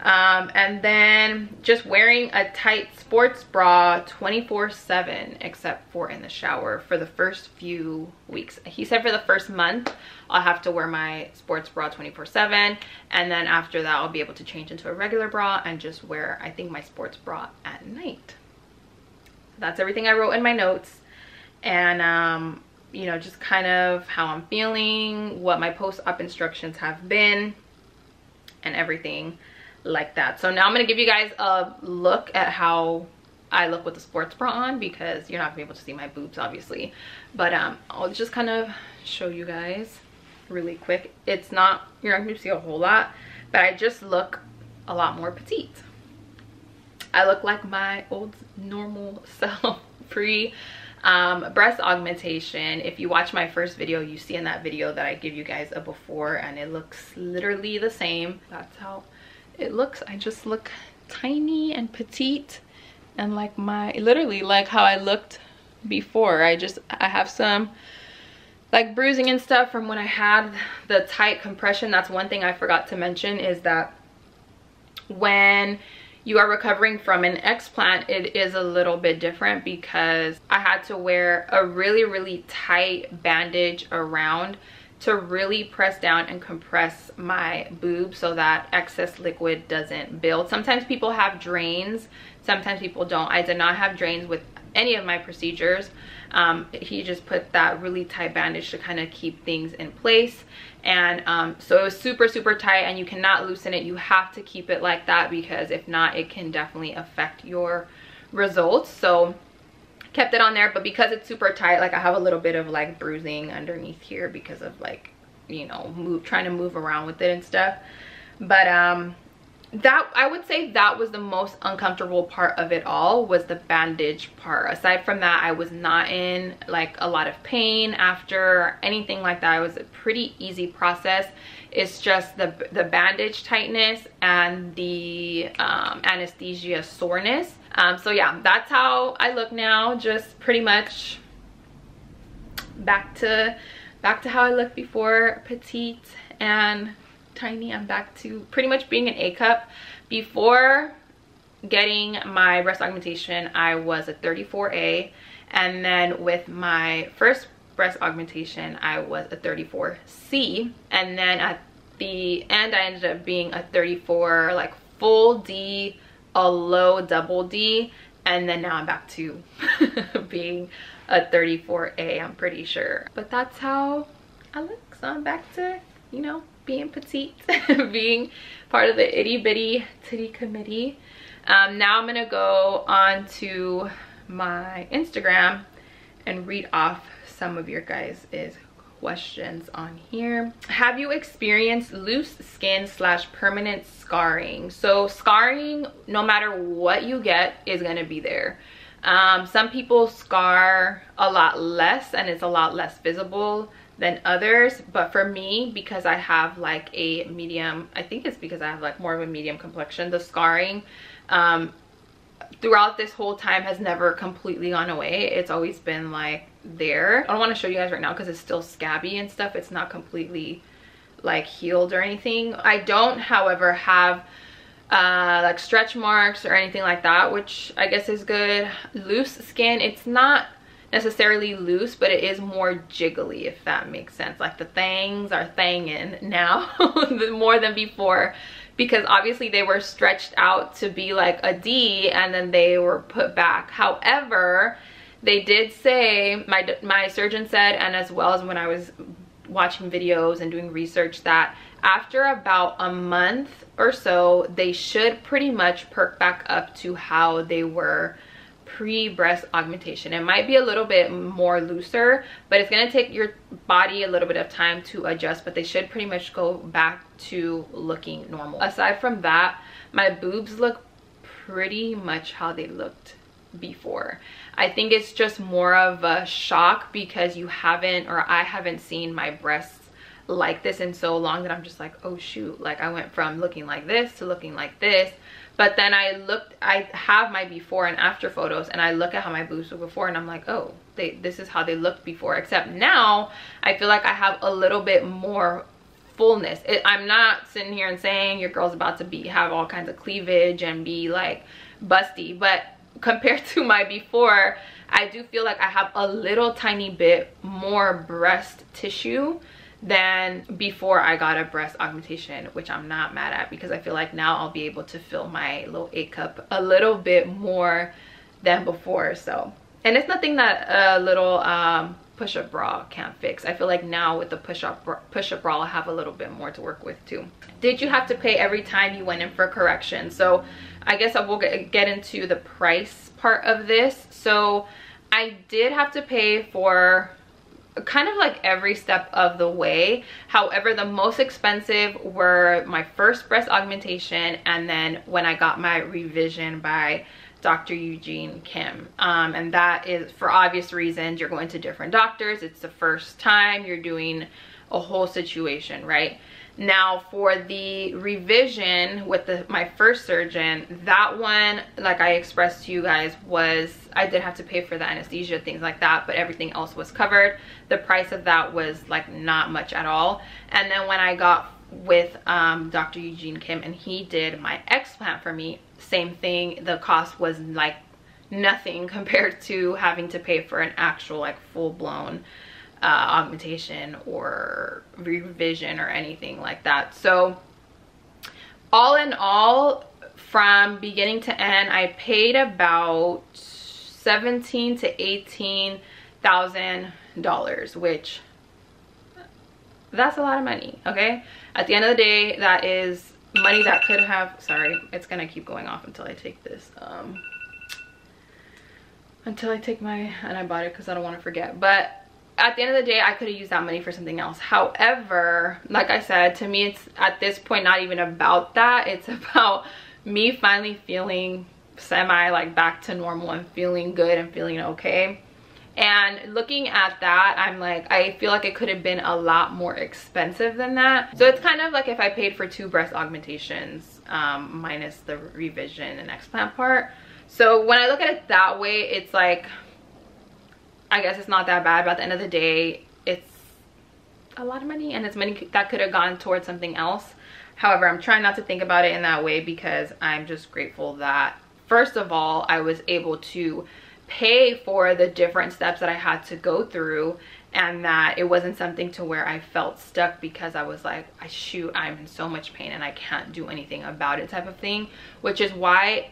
um, and then just wearing a tight sports bra 24 7 except for in the shower for the first few weeks. He said for the first month i'll have to wear my sports bra 24 7 and then after that i'll be able to change into a regular bra and just wear i think my sports bra at night. That's everything i wrote in my notes. And um, you know just kind of how i'm feeling what my post-op instructions have been and everything like that. So now i'm going to give you guys a look at how i look with the sports bra on because you're not gonna be able to see my boobs obviously. But um i'll just kind of show you guys really quick. It's not you're not gonna see a whole lot but i just look a lot more petite. I look like my old normal self pre um, breast augmentation. If you watch my first video you see in that video that i give you guys a before and it looks literally the same. That's how it looks i just look tiny and petite and like my literally like how i looked before. I just i have some like bruising and stuff from when i had the tight compression. That's one thing i forgot to mention is that when you are recovering from an explant, it is a little bit different because I had to wear a really, really tight bandage around to really press down and compress my boob so that excess liquid doesn't build. Sometimes people have drains, sometimes people don't. I did not have drains with any of my procedures. Um, he just put that really tight bandage to kind of keep things in place. And um, so it was super, super tight and you cannot loosen it. You have to keep it like that because if not, it can definitely affect your results. So kept it on there but because it's super tight like i have a little bit of like bruising underneath here because of like you know move trying to move around with it and stuff. But um that i would say that was the most uncomfortable part of it all was the bandage part. Aside from that i was not in like a lot of pain after anything like that. It was a pretty easy process it's just the the bandage tightness and the um, anesthesia soreness. Um, so yeah that's how i look now just pretty much back to back to how i looked before petite and tiny. I'm back to pretty much being an a cup before getting my breast augmentation i was a 34a and then with my first breast augmentation i was a 34c and then at the end i ended up being a 34 like full d a low double d. And then now i'm back to being a 34a i'm pretty sure. But that's how i look. So i'm back to you know being petite being part of the itty bitty titty committee. Um, now i'm gonna go on to my instagram and read off some of your guys' is questions on here. Have you experienced loose skin slash permanent scarring? So scarring, no matter what you get, is gonna be there. Um, some people scar a lot less and it's a lot less visible than others but for me because i have like a medium i think it's because i have like more of a medium complexion the scarring um, throughout this whole time has never completely gone away. It's always been like there. I don't want to show you guys right now because it's still scabby and stuff. It's not completely like healed or anything. I don't however have uh like stretch marks or anything like that which i guess is good. Loose skin it's not necessarily loose but it is more jiggly if that makes sense. Like the things are thanging now more than before because obviously they were stretched out to be like a D and then they were put back. However, they did say, my, my surgeon said, and as well as when I was watching videos and doing research that after about a month or so, they should pretty much perk back up to how they were pre-breast augmentation. It might be a little bit more looser, but it's gonna take your body a little bit of time to adjust, but they should pretty much go back to looking normal. Aside from that, my boobs look pretty much how they looked before. I think it's just more of a shock because you haven't or I haven't seen my breasts like this in so long that I'm just like, oh shoot, like I went from looking like this to looking like this but then I looked, I have my before and after photos and I look at how my boobs were before and I'm like, oh, they, this is how they looked before. Except now I feel like I have a little bit more fullness. It, I'm not sitting here and saying your girl's about to be have all kinds of cleavage and be like busty. But compared to my before, I do feel like I have a little tiny bit more breast tissue than before I got a breast augmentation, which I'm not mad at because I feel like now I'll be able to fill my little A cup a little bit more than before. So, and it's nothing that a little um, push-up bra can't fix. I feel like now with the push-up push-up bra, I'll have a little bit more to work with too. Did you have to pay every time you went in for correction? So I guess I will get into the price part of this. So I did have to pay for kind of like every step of the way. However the most expensive were my first breast augmentation and then when i got my revision by dr eugene kim. Um, and that is for obvious reasons you're going to different doctors. It's the first time you're doing a whole situation right now for the revision with the, my first surgeon, that one, like I expressed to you guys, was I did have to pay for the anesthesia, things like that, but everything else was covered. The price of that was like not much at all. And then when I got with um, Dr. Eugene Kim and he did my explant for me. Same thing, the cost was like nothing compared to having to pay for an actual like full-blown uh, augmentation or revision or anything like that. So all in all, from beginning to end, I paid about 17 to 18 thousand dollars, which that's a lot of money, okay? At the end of the day, that is money that could have, sorry, it's gonna keep going off until I take this, um, until I take my, and I bought it because I don't want to forget, but at the end of the day, I could have used that money for something else. However, like I said, to me, it's at this point not even about that. It's about me finally feeling semi like back to normal and feeling good and feeling okay. And looking at that, I'm like, I feel like it could have been a lot more expensive than that. So it's kind of like if I paid for two breast augmentations um, minus the revision and explant part. So when I look at it that way, it's like, I guess it's not that bad. But at the end of the day, it's a lot of money and it's money that could have gone towards something else. However, I'm trying not to think about it in that way because I'm just grateful that first of all, I was able to pay for the different steps that I had to go through and that it wasn't something to where I felt stuck because I was like, I shoot, I'm in so much pain and I can't do anything about it type of thing, which is why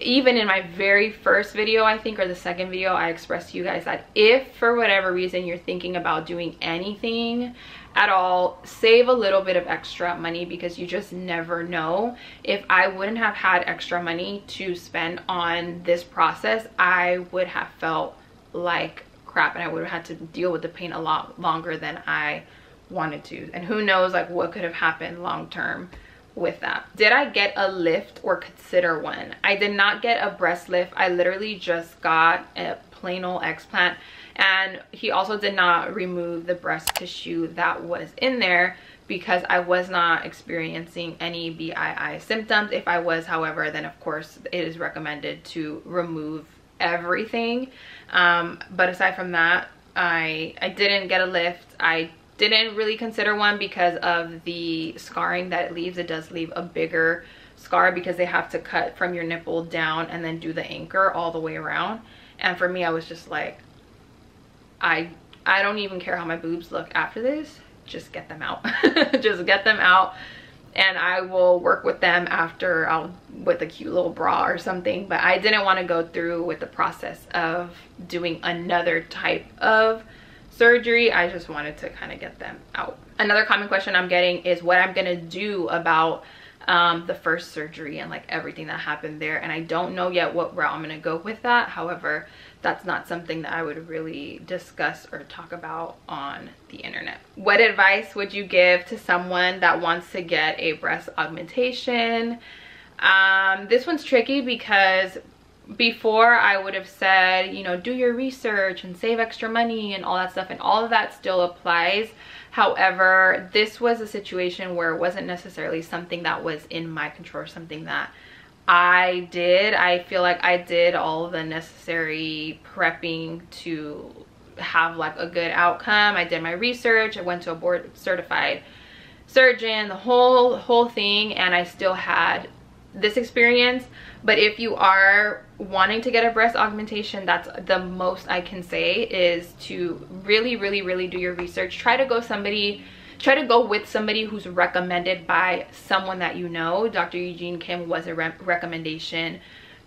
even in my very first video, I think, or the second video, I expressed to you guys that if for whatever reason you're thinking about doing anything at all save a little bit of extra money because you just never know. If i wouldn't have had extra money to spend on this process i would have felt like crap and i would have had to deal with the pain a lot longer than i wanted to. And who knows like what could have happened long term with that did i get a lift or consider one i did not get a breast lift i literally just got a plain old explant and he also did not remove the breast tissue that was in there because I was not experiencing any BII symptoms. If I was, however, then of course it is recommended to remove everything. Um, but aside from that, I, I didn't get a lift. I didn't really consider one because of the scarring that it leaves. It does leave a bigger scar because they have to cut from your nipple down and then do the anchor all the way around. And for me, I was just like, I I don't even care how my boobs look after this. Just get them out. just get them out and I will work with them after I'll with a cute little bra or something. But I didn't want to go through with the process of doing another type of surgery. I just wanted to kind of get them out. Another common question I'm getting is what I'm going to do about um, the first surgery and like everything that happened there. And I don't know yet what route I'm going to go with that. However, that's not something that I would really discuss or talk about on the internet. What advice would you give to someone that wants to get a breast augmentation? Um, this one's tricky because before I would have said, you know, do your research and save extra money and all that stuff and all of that still applies. However, this was a situation where it wasn't necessarily something that was in my control or something that I did. I feel like I did all the necessary prepping to have like a good outcome. I did my research. I went to a board certified surgeon, the whole whole thing and I still had this experience. But if you are wanting to get a breast augmentation, that's the most I can say is to really, really, really do your research. Try to go somebody try to go with somebody who's recommended by someone that you know. Dr. Eugene Kim was a re recommendation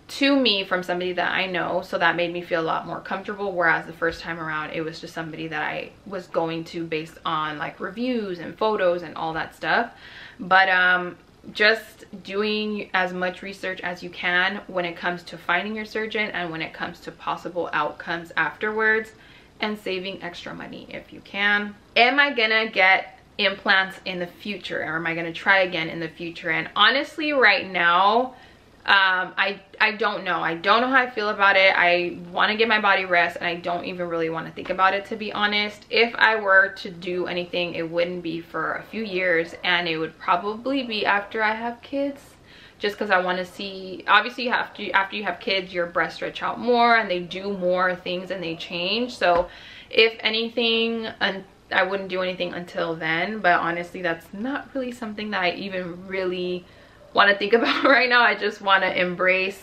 to me from somebody that I know so that made me feel a lot more comfortable whereas the first time around it was just somebody that I was going to based on like reviews and photos and all that stuff but um just doing as much research as you can when it comes to finding your surgeon and when it comes to possible outcomes afterwards and saving extra money if you can. Am I gonna get implants in the future? Or am I to try again in the future? And honestly right now um, I, I don't know. I don't know how I feel about it. I want to get my body rest and I don't even really want to think about it to be honest. If I were to do anything, it wouldn't be for a few years and it would probably be after I have kids just because I want to see obviously you have to after you have kids your breasts stretch out more and they do more things and they change so if anything I wouldn't do anything until then. But honestly, that's not really something that I even really want to think about right now. I just want to embrace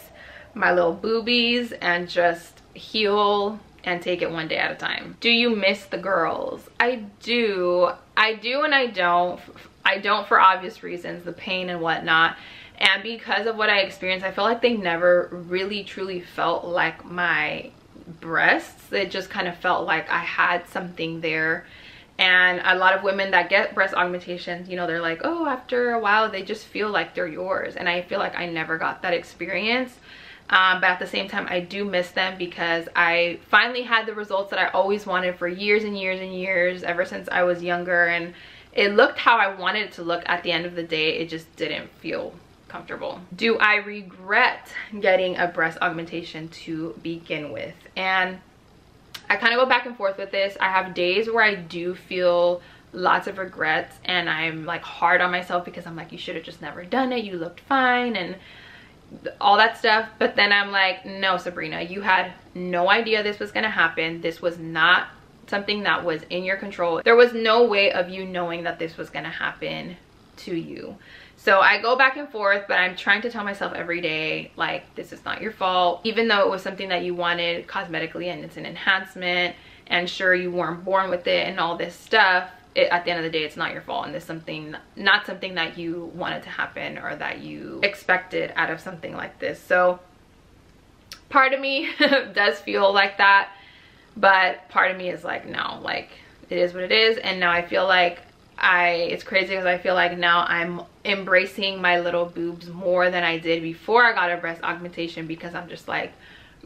my little boobies and just heal and take it one day at a time. Do you miss the girls? I do. I do and I don't. I don't for obvious reasons, the pain and whatnot. And because of what I experienced, I feel like they never really truly felt like my breasts. It just kind of felt like I had something there. And a lot of women that get breast augmentations, you know, they're like, oh, after a while, they just feel like they're yours. And I feel like I never got that experience. Um, but at the same time I do miss them because I finally had the results that I always wanted for years and years and years ever since I was younger. And it looked how I wanted it to look at the end of the day. It just didn't feel comfortable. Do I regret getting a breast augmentation to begin with? And I kind of go back and forth with this. I have days where I do feel lots of regrets and I'm like hard on myself because I'm like you should have just never done it. You looked fine and all that stuff. But then i'm like no sabrina you had no idea this was going to happen. This was not something that was in your control. There was no way of you knowing that this was going to happen to you so i go back and forth but i'm trying to tell myself every day like this is not your fault. Even though it was something that you wanted cosmetically and it's an enhancement and sure you weren't born with it and all this stuff it, at the end of the day it's not your fault. And it's something not something that you wanted to happen or that you expected out of something like this. So part of me does feel like that but part of me is like no like it is what it is. And now i feel like i it's crazy because i feel like now i'm embracing my little boobs more than i did before i got a breast augmentation because i'm just like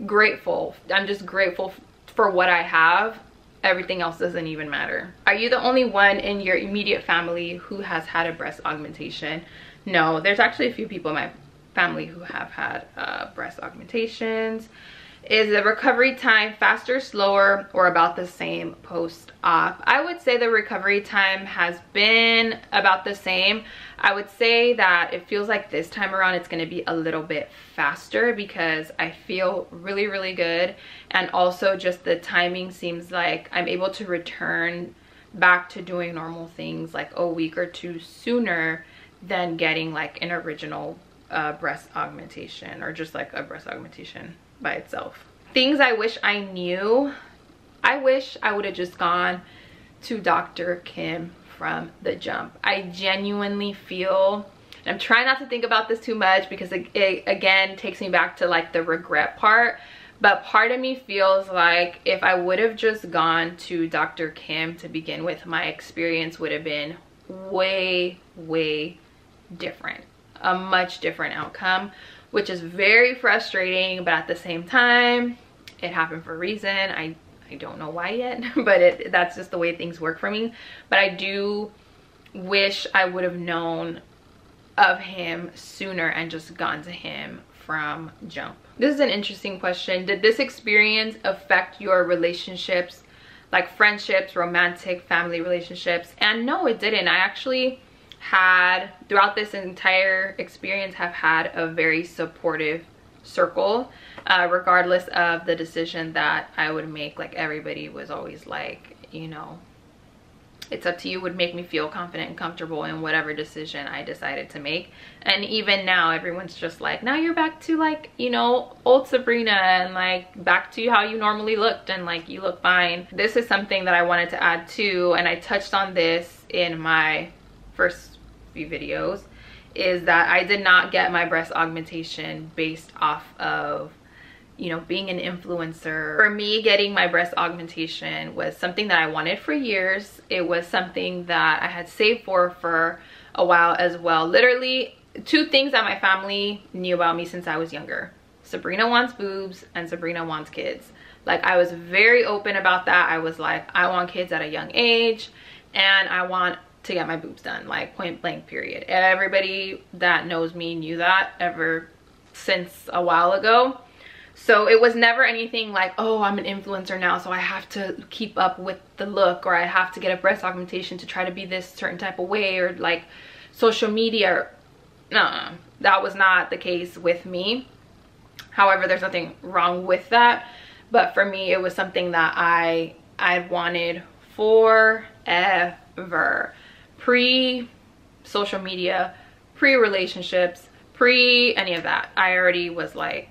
grateful i'm just grateful for what i have everything else doesn't even matter. Are you the only one in your immediate family who has had a breast augmentation? No, there's actually a few people in my family who have had uh, breast augmentations. Is the recovery time faster, slower, or about the same post-op? I would say the recovery time has been about the same. I would say that it feels like this time around it's going to be a little bit faster because I feel really, really good. And also just the timing seems like I'm able to return back to doing normal things like a week or two sooner than getting like an original uh, breast augmentation or just like a breast augmentation by itself. Things I wish I knew. I wish I would have just gone to Dr. Kim from the jump. I genuinely feel, I'm trying not to think about this too much because it, it again takes me back to like the regret part. But part of me feels like if I would have just gone to Dr. Kim to begin with, my experience would have been way, way different. A much different outcome which is very frustrating but at the same time it happened for a reason. I i don't know why yet but it that's just the way things work for me. But i do wish i would have known of him sooner and just gone to him from jump. This is an interesting question. Did this experience affect your relationships like friendships romantic family relationships? And no it didn't. I actually had throughout this entire experience have had a very supportive circle uh, regardless of the decision that I would make. Like everybody was always like you know it's up to you would make me feel confident and comfortable in whatever decision I decided to make. And even now everyone's just like now you're back to like you know old Sabrina and like back to how you normally looked and like you look fine. This is something that I wanted to add too and I touched on this in my first few videos is that I did not get my breast augmentation based off of you know being an influencer. For me getting my breast augmentation was something that i wanted for years. It was something that i had saved for for a while as well. Literally two things that my family knew about me since i was younger. Sabrina wants boobs and sabrina wants kids. Like i was very open about that. I was like i want kids at a young age and i want to get my boobs done like point blank period. Everybody that knows me knew that ever since a while ago. So it was never anything like oh i'm an influencer now so i have to keep up with the look or i have to get a breast augmentation to try to be this certain type of way or like social media. No. That was not the case with me. However there's nothing wrong with that. But for me it was something that i i wanted forever. Pre social media, pre relationships, pre any of that. I already was like,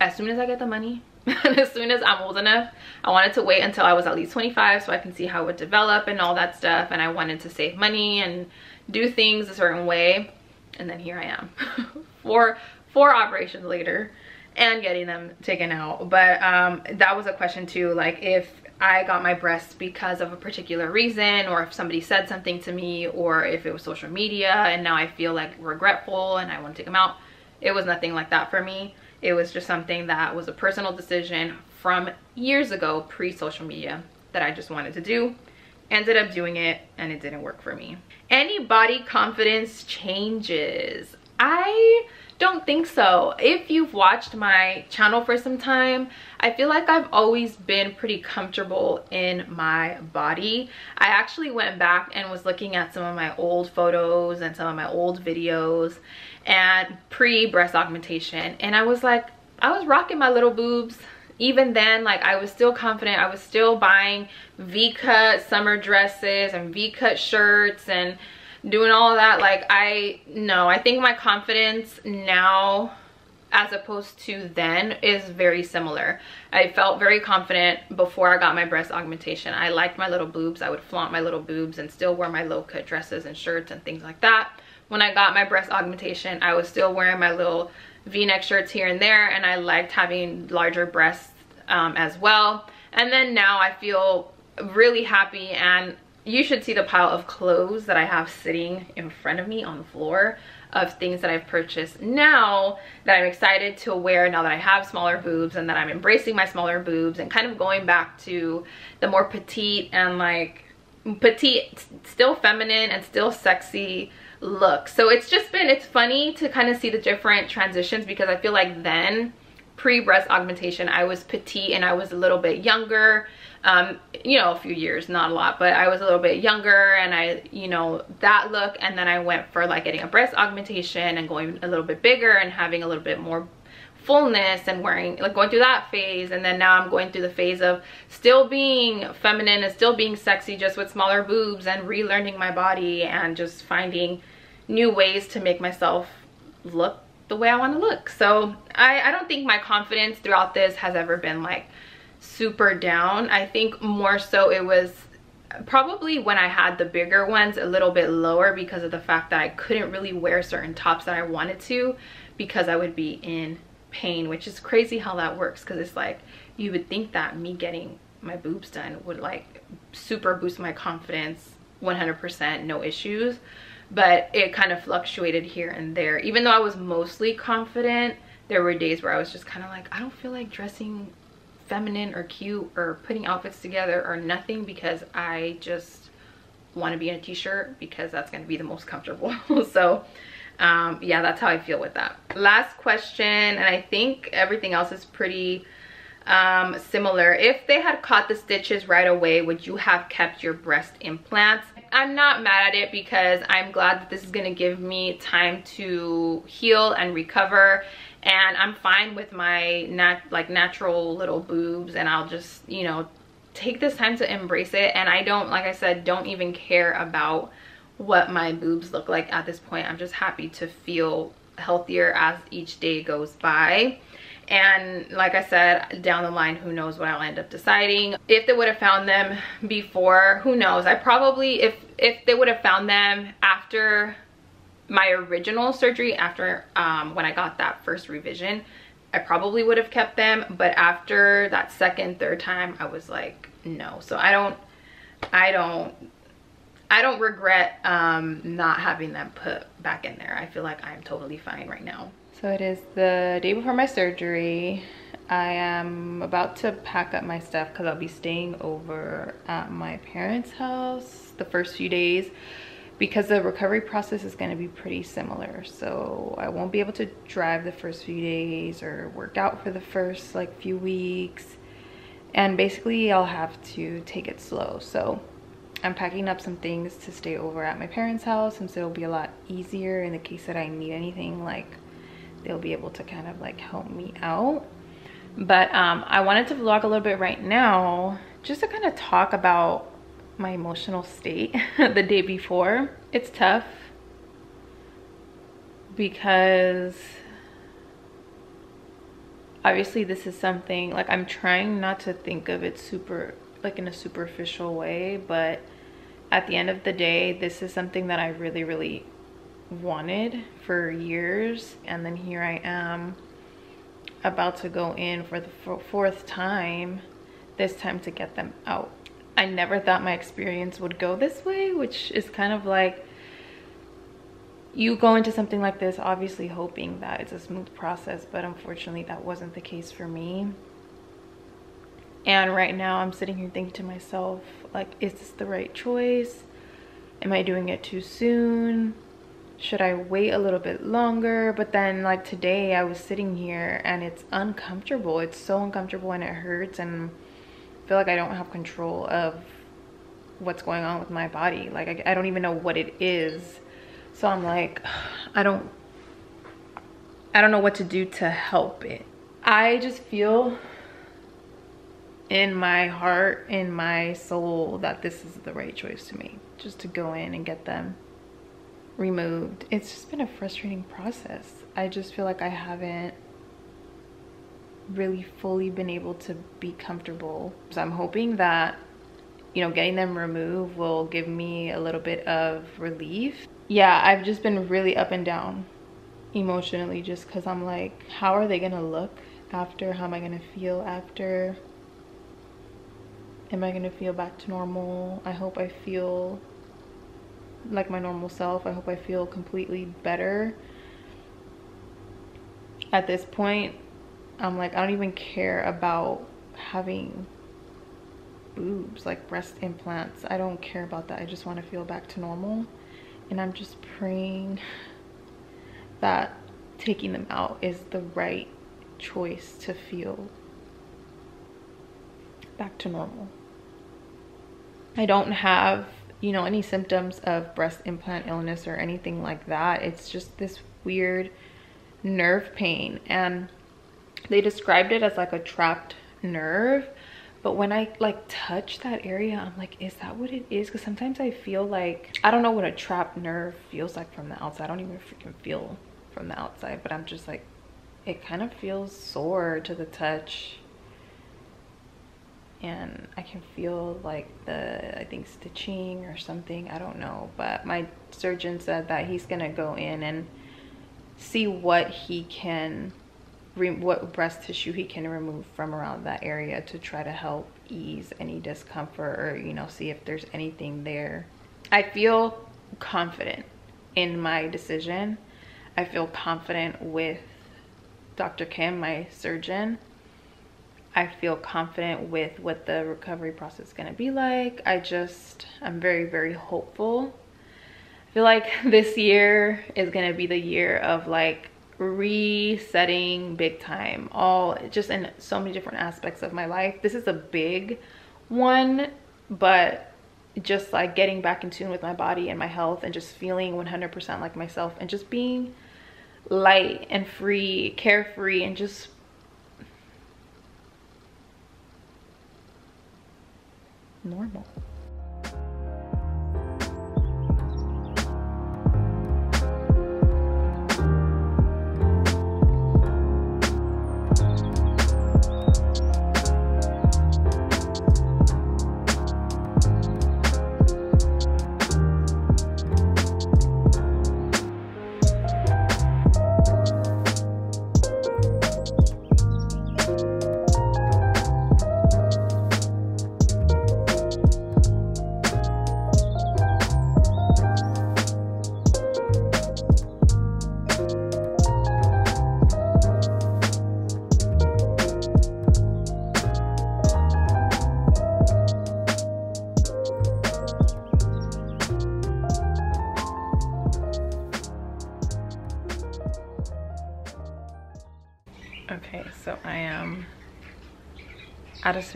as soon as I get the money, as soon as I'm old enough, I wanted to wait until I was at least 25 so I can see how it would develop and all that stuff. And I wanted to save money and do things a certain way. And then here I am, four, four operations later and getting them taken out. But um, that was a question too, like if I got my breasts because of a particular reason or if somebody said something to me or if it was social media and now I feel like regretful and I want to take them out. It was nothing like that for me. It was just something that was a personal decision from years ago, pre-social media, that I just wanted to do. Ended up doing it and it didn't work for me. Any body confidence changes? I don't think so. If you've watched my channel for some time, I feel like I've always been pretty comfortable in my body. I actually went back and was looking at some of my old photos and some of my old videos and pre-breast augmentation and I was like, I was rocking my little boobs even then like i was still confident i was still buying v-cut summer dresses and v-cut shirts and doing all of that like i no i think my confidence now as opposed to then is very similar. I felt very confident before i got my breast augmentation. I liked my little boobs. I would flaunt my little boobs and still wear my low cut dresses and shirts and things like that. When i got my breast augmentation i was still wearing my little v-neck shirts here and there and i liked having larger breasts um, as well. And then now i feel really happy and you should see the pile of clothes that I have sitting in front of me on the floor of things that I've purchased now that I'm excited to wear now that I have smaller boobs and that I'm embracing my smaller boobs and kind of going back to the more petite and like petite, still feminine and still sexy look. So it's just been, it's funny to kind of see the different transitions because I feel like then pre-breast augmentation I was petite and I was a little bit younger um, you know, a few years, not a lot, but I was a little bit younger and I, you know, that look. And then I went for like getting a breast augmentation and going a little bit bigger and having a little bit more fullness and wearing like going through that phase and then now i'm going through the phase of still being feminine and still being sexy just with smaller boobs and relearning my body and just finding new ways to make myself look the way i want to look so i i don't think my confidence throughout this has ever been like super down. I think more so it was probably when I had the bigger ones a little bit lower because of the fact that I couldn't really wear certain tops that I wanted to because I would be in pain, which is crazy how that works because it's like you would think that me getting my boobs done would like super boost my confidence 100% no issues but it kind of fluctuated here and there even though I was mostly confident there were days where I was just kind of like I don't feel like dressing feminine or cute or putting outfits together or nothing because I just want to be in a t-shirt because that's going to be the most comfortable. so um, yeah, that's how I feel with that. Last question, and I think everything else is pretty um, similar. If they had caught the stitches right away, would you have kept your breast implants? I'm not mad at it because I'm glad that this is going to give me time to heal and recover and I'm fine with my nat like natural little boobs and I'll just you know take this time to embrace it. And I don't like I said don't even care about what my boobs look like at this point. I'm just happy to feel healthier as each day goes by. And like I said down the line who knows what I'll end up deciding. If they would have found them before who knows? I probably if if they would have found them after my original surgery after um, when I got that first revision, I probably would have kept them. But after that second, third time, I was like, no. So I don't, I don't, I don't regret um, not having them put back in there. I feel like I'm totally fine right now. So it is the day before my surgery. I am about to pack up my stuff because I'll be staying over at my parents' house the first few days because the recovery process is going to be pretty similar. So i won't be able to drive the first few days or work out for the first like few weeks. And basically i'll have to take it slow. So i'm packing up some things to stay over at my parents house and so it'll be a lot easier in the case that i need anything like they'll be able to kind of like help me out. But um, i wanted to vlog a little bit right now just to kind of talk about my emotional state the day before. It's tough because obviously this is something like I'm trying not to think of it super like in a superficial way, but at the end of the day, this is something that I really, really wanted for years. And then here I am about to go in for the fourth time, this time to get them out. I never thought my experience would go this way, which is kind of like you go into something like this obviously hoping that it's a smooth process but unfortunately that wasn't the case for me. And right now i'm sitting here thinking to myself like is this the right choice? Am i doing it too soon? Should i wait a little bit longer? But then like today i was sitting here and it's uncomfortable. It's so uncomfortable and it hurts and feel like i don't have control of what's going on with my body like I, I don't even know what it is so I'm like, I don't, I don't know what to do to help it. I just feel in my heart, in my soul, that this is the right choice to me. Just to go in and get them removed. It's just been a frustrating process. I just feel like I haven't really fully been able to be comfortable. So I'm hoping that, you know, getting them removed will give me a little bit of relief yeah, I've just been really up and down emotionally just because I'm like, how are they going to look after? How am I going to feel after? Am I going to feel back to normal? I hope I feel like my normal self. I hope I feel completely better. At this point, I'm like, I don't even care about having boobs, like breast implants. I don't care about that. I just want to feel back to normal and I'm just praying that taking them out is the right choice to feel back to normal. I don't have, you know, any symptoms of breast implant illness or anything like that. It's just this weird nerve pain and they described it as like a trapped nerve but when I like touch that area, I'm like, is that what it is? Because sometimes I feel like, I don't know what a trapped nerve feels like from the outside. I don't even freaking feel from the outside, but I'm just like, it kind of feels sore to the touch. And I can feel like the, I think stitching or something, I don't know. But my surgeon said that he's gonna go in and see what he can what breast tissue he can remove from around that area to try to help ease any discomfort or you know see if there's anything there. I feel confident in my decision. I feel confident with dr kim my surgeon. I feel confident with what the recovery process is going to be like. I just i'm very very hopeful. I feel like this year is going to be the year of like resetting big time. All just in so many different aspects of my life. This is a big one but just like getting back in tune with my body and my health and just feeling 100% like myself and just being light and free carefree and just normal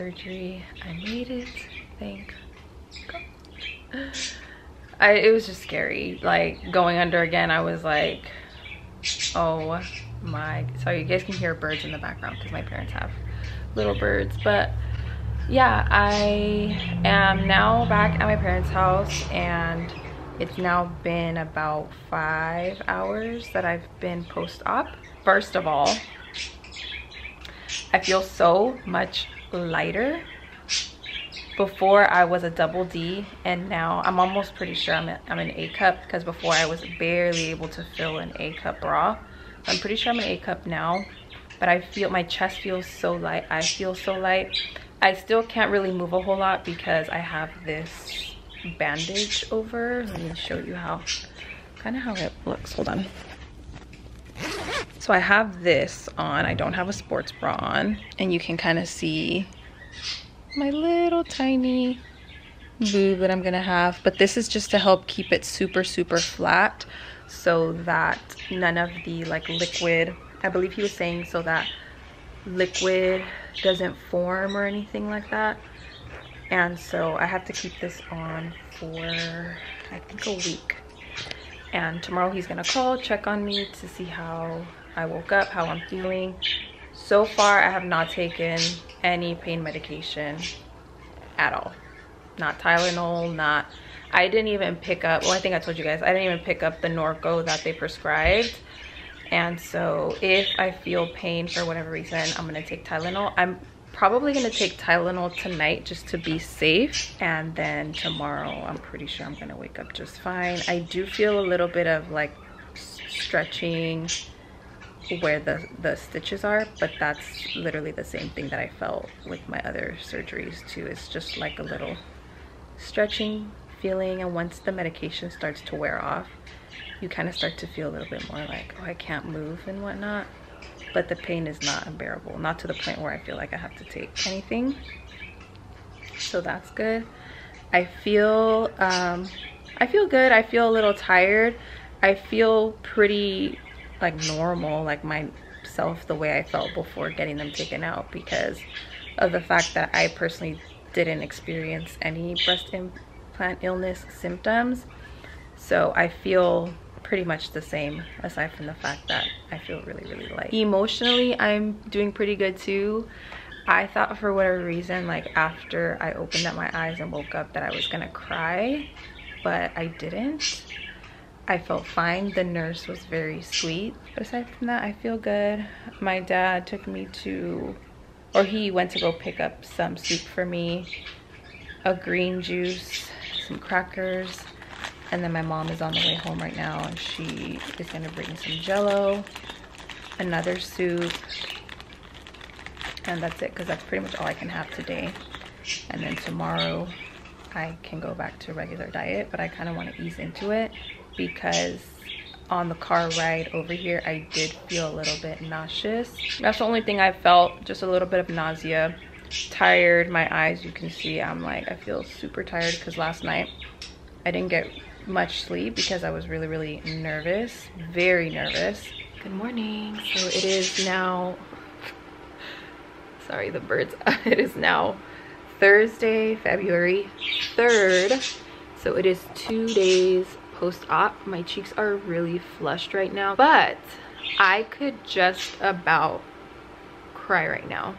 surgery. I made it, thank God. I, it was just scary. Like going under again, I was like, oh my. Sorry, you guys can hear birds in the background because my parents have little birds. But yeah i am now back at my parents house and it's now been about five hours that i've been post-op first of all i feel so much lighter before I was a double D and now I'm almost pretty sure I'm, a, I'm an A cup because before I was barely able to fill an A cup bra. I'm pretty sure I'm an A cup now, but I feel my chest feels so light. I feel so light. I still can't really move a whole lot because I have this bandage over. Let me show you how, kind of how it looks. Hold on. So I have this on. I don't have a sports bra on. And you can kind of see my little tiny boob that I'm gonna have. But this is just to help keep it super super flat so that none of the like liquid I believe he was saying so that liquid doesn't form or anything like that. And so I have to keep this on for I think a week. And tomorrow he's gonna call check on me to see how I woke up how I'm feeling. So far I have not taken any pain medication at all. Not tylenol not i didn't even pick up well i think i told you guys i didn't even pick up the norco that they prescribed. And so if i feel pain for whatever reason i'm gonna take tylenol. I'm probably gonna take tylenol tonight just to be safe. And then tomorrow i'm pretty sure i'm gonna wake up just fine. I do feel a little bit of like stretching where the, the stitches are, but that's literally the same thing that I felt with my other surgeries too. It's just like a little stretching feeling and once the medication starts to wear off, you kind of start to feel a little bit more like, oh, I can't move and whatnot. But the pain is not unbearable, not to the point where I feel like I have to take anything. So that's good. I feel, um, I feel good. I feel a little tired. I feel pretty like normal like myself the way I felt before getting them taken out because of the fact that I personally didn't experience any breast implant illness symptoms. So I feel pretty much the same aside from the fact that I feel really really light. Emotionally I'm doing pretty good too. I thought for whatever reason like after I opened up my eyes and woke up that I was gonna cry but I didn't I felt fine. The nurse was very sweet. Aside from that, I feel good. My dad took me to, or he went to go pick up some soup for me, a green juice, some crackers, and then my mom is on the way home right now and she is gonna bring some jello, another soup, and that's it because that's pretty much all I can have today. And then tomorrow I can go back to regular diet, but I kind of want to ease into it because on the car ride over here I did feel a little bit nauseous. That's the only thing I felt, just a little bit of nausea. Tired, my eyes, you can see I'm like, I feel super tired because last night I didn't get much sleep because I was really, really nervous, very nervous. Good morning. So it is now, sorry, the birds. it is now Thursday, February 3rd. So it is two days post-op. My cheeks are really flushed right now, but I could just about cry right now.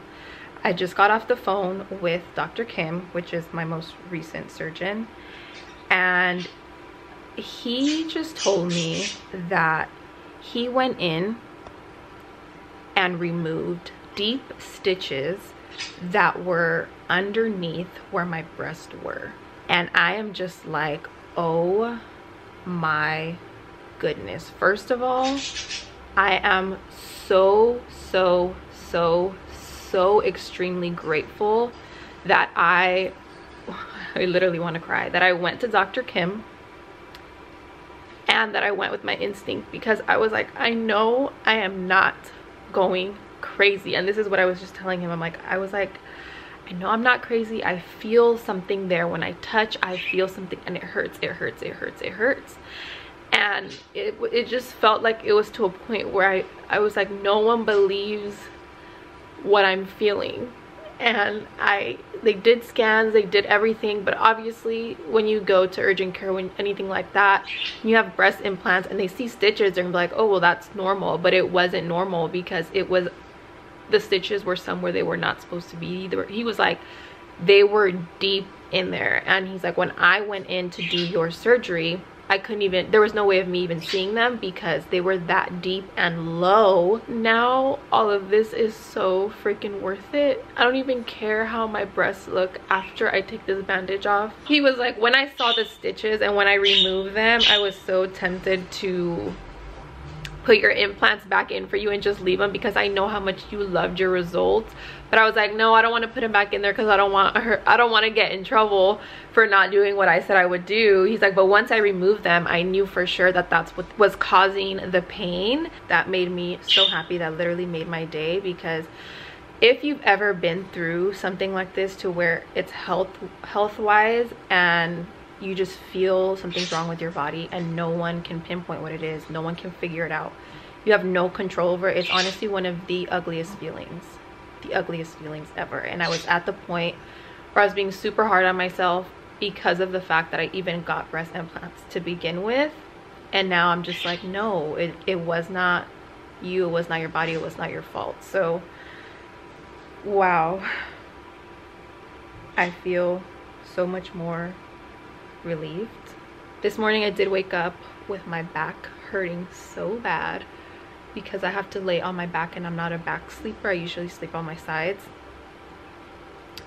I just got off the phone with Dr. Kim, which is my most recent surgeon, and he just told me that he went in and removed deep stitches that were underneath where my breasts were. And I am just like, oh my goodness. First of all, I am so, so, so, so extremely grateful that I, I literally want to cry, that I went to Dr. Kim and that I went with my instinct because I was like, I know I am not going crazy. And this is what I was just telling him. I'm like, I was like, I know I'm not crazy. I feel something there. When I touch, I feel something and it hurts, it hurts, it hurts, it hurts. And it, it just felt like it was to a point where I, I was like, no one believes what I'm feeling. And I, they did scans, they did everything, but obviously when you go to urgent care, when anything like that, you have breast implants and they see stitches, they're gonna be like, oh, well, that's normal. But it wasn't normal because it was the stitches were somewhere they were not supposed to be. Were, he was like, they were deep in there and he's like when i went in to do your surgery I couldn't even, there was no way of me even seeing them because they were that deep and low. Now all of this is so freaking worth it. I don't even care how my breasts look after I take this bandage off. He was like, when I saw the stitches and when I removed them, I was so tempted to put your implants back in for you and just leave them because I know how much you loved your results. But I was like, no, I don't want to put him back in there because I don't want her, I don't want to get in trouble for not doing what I said I would do. He's like, but once I removed them, I knew for sure that that's what was causing the pain. That made me so happy. That literally made my day because if you've ever been through something like this to where it's health health wise and you just feel something's wrong with your body and no one can pinpoint what it is. No one can figure it out. You have no control over it. It's honestly one of the ugliest feelings the ugliest feelings ever. And i was at the point where i was being super hard on myself because of the fact that i even got breast implants to begin with. And now i'm just like no it, it was not you. It was not your body. It was not your fault. So wow. I feel so much more relieved. This morning I did wake up with my back hurting so bad because I have to lay on my back and I'm not a back sleeper. I usually sleep on my sides.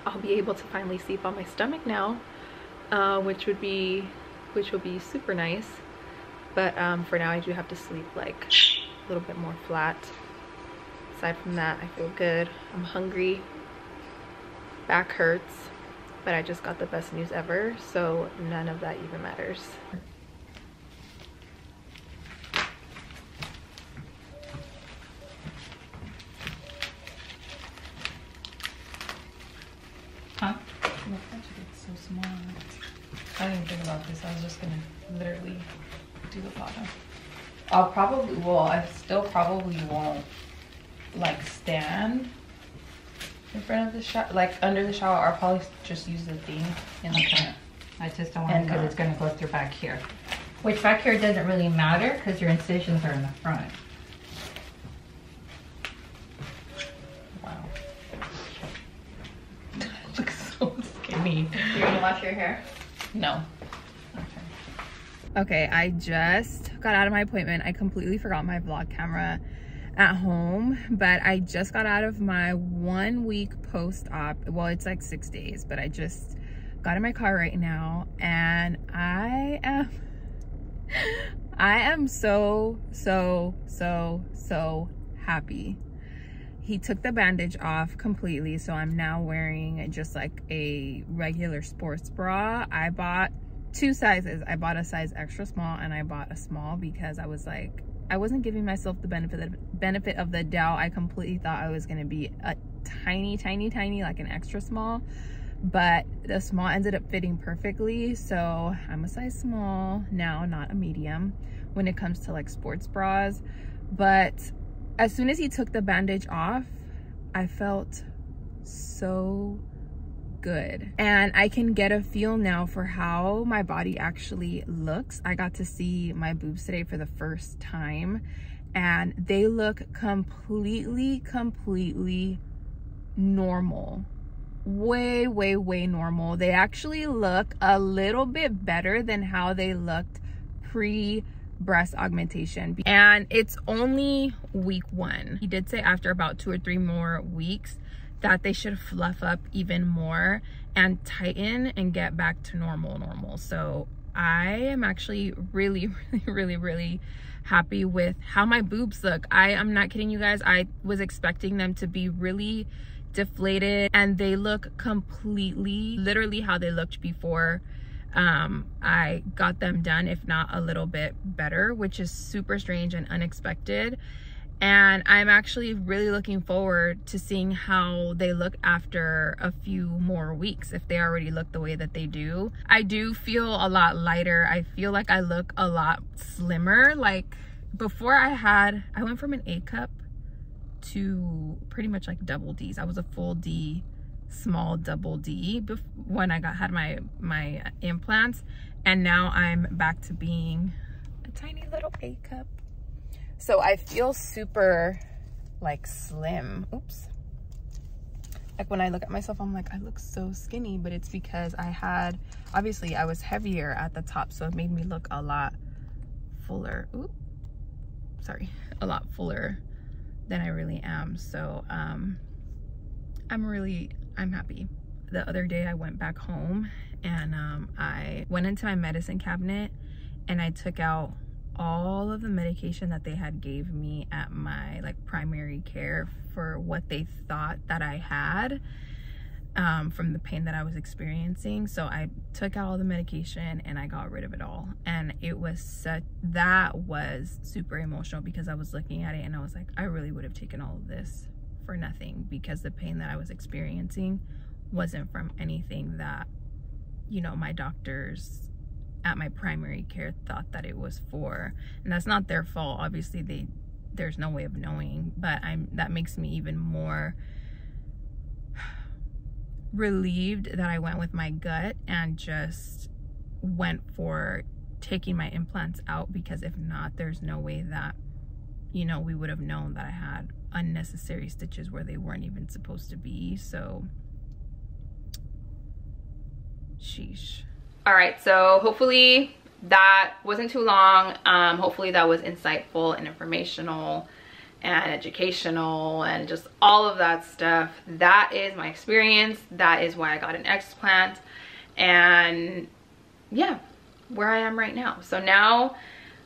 I'll be able to finally sleep on my stomach now, uh, which would be which will be super nice. But um, for now I do have to sleep like a little bit more flat. Aside from that, I feel good. I'm hungry. Back hurts but I just got the best news ever, so none of that even matters. Huh? so small. I didn't think about this. I was just gonna literally do the bottom. I'll probably, well, I still probably won't like stand in front of the shower, like under the shower, I'll probably just use the thing in the front. I just don't want because uh, it's gonna go through back here. Which back here doesn't really matter because your incisions are in the front. Wow. Looks so skinny. You're gonna wash your hair? No. Okay. Okay, I just got out of my appointment. I completely forgot my vlog camera at home but i just got out of my one week post-op well it's like six days but i just got in my car right now and i am i am so so so so happy. He took the bandage off completely so i'm now wearing just like a regular sports bra. I bought two sizes. I bought a size extra small and i bought a small because i was like I wasn't giving myself the benefit of, benefit of the doubt. I completely thought I was gonna be a tiny, tiny, tiny, like an extra small, but the small ended up fitting perfectly. So I'm a size small now, not a medium when it comes to like sports bras. But as soon as he took the bandage off, I felt so good and I can get a feel now for how my body actually looks. I got to see my boobs today for the first time and they look completely, completely normal. Way, way, way normal. They actually look a little bit better than how they looked pre breast augmentation and it's only week one he did say after about two or three more weeks that they should fluff up even more and tighten and get back to normal normal. So I am actually really, really, really, really happy with how my boobs look. I am not kidding you guys. I was expecting them to be really deflated and they look completely, literally how they looked before um, I got them done, if not a little bit better, which is super strange and unexpected and I'm actually really looking forward to seeing how they look after a few more weeks if they already look the way that they do. I do feel a lot lighter. I feel like I look a lot slimmer. Like before I had, I went from an A cup to pretty much like double D's. I was a full D, small double D when I got had my my implants and now I'm back to being a tiny little A cup. So I feel super like slim. Oops. like when I look at myself, I'm like, I look so skinny, but it's because I had, obviously I was heavier at the top. So it made me look a lot fuller. Ooh, sorry, a lot fuller than I really am. So um, I'm really, I'm happy. The other day I went back home and um, I went into my medicine cabinet and I took out all of the medication that they had gave me at my like primary care for what they thought that I had um, from the pain that I was experiencing. So I took out all the medication and I got rid of it all. And it was such, that was super emotional because I was looking at it and I was like, I really would have taken all of this for nothing because the pain that I was experiencing wasn't from anything that, you know, my doctors at my primary care thought that it was for. And that's not their fault. Obviously, they there's no way of knowing, but I'm that makes me even more relieved that I went with my gut and just went for taking my implants out because if not, there's no way that, you know, we would have known that I had unnecessary stitches where they weren't even supposed to be. So, sheesh. All right, so hopefully that wasn't too long. Um, hopefully that was insightful and informational and educational and just all of that stuff. That is my experience. That is why I got an explant. And yeah, where I am right now. So now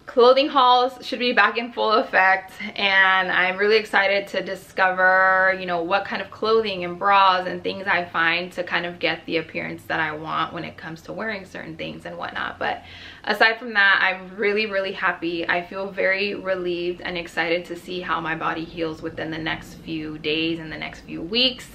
clothing hauls should be back in full effect and I'm really excited to discover you know what kind of clothing and bras and things I find to kind of get the appearance that I want when it comes to wearing certain things and whatnot. But aside from that I'm really really happy. I feel very relieved and excited to see how my body heals within the next few days and the next few weeks.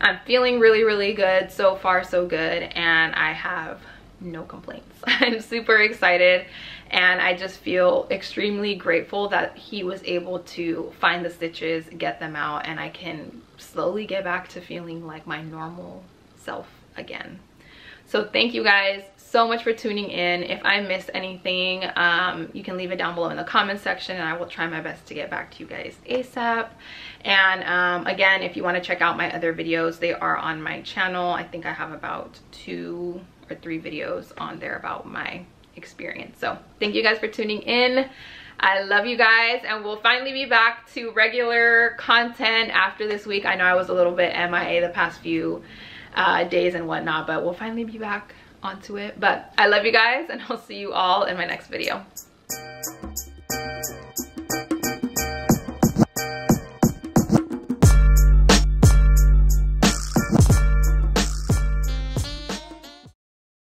I'm feeling really really good. So far so good. And I have no complaints. I'm super excited and I just feel extremely grateful that he was able to find the stitches, get them out, and I can slowly get back to feeling like my normal self again. So thank you guys so much for tuning in. If I missed anything, um, you can leave it down below in the comment section and I will try my best to get back to you guys ASAP. And um, again, if you want to check out my other videos, they are on my channel. I think I have about two or three videos on there about my experience. So thank you guys for tuning in. I love you guys and we'll finally be back to regular content after this week. I know I was a little bit MIA the past few uh, days and whatnot, but we'll finally be back onto it. But I love you guys and I'll see you all in my next video.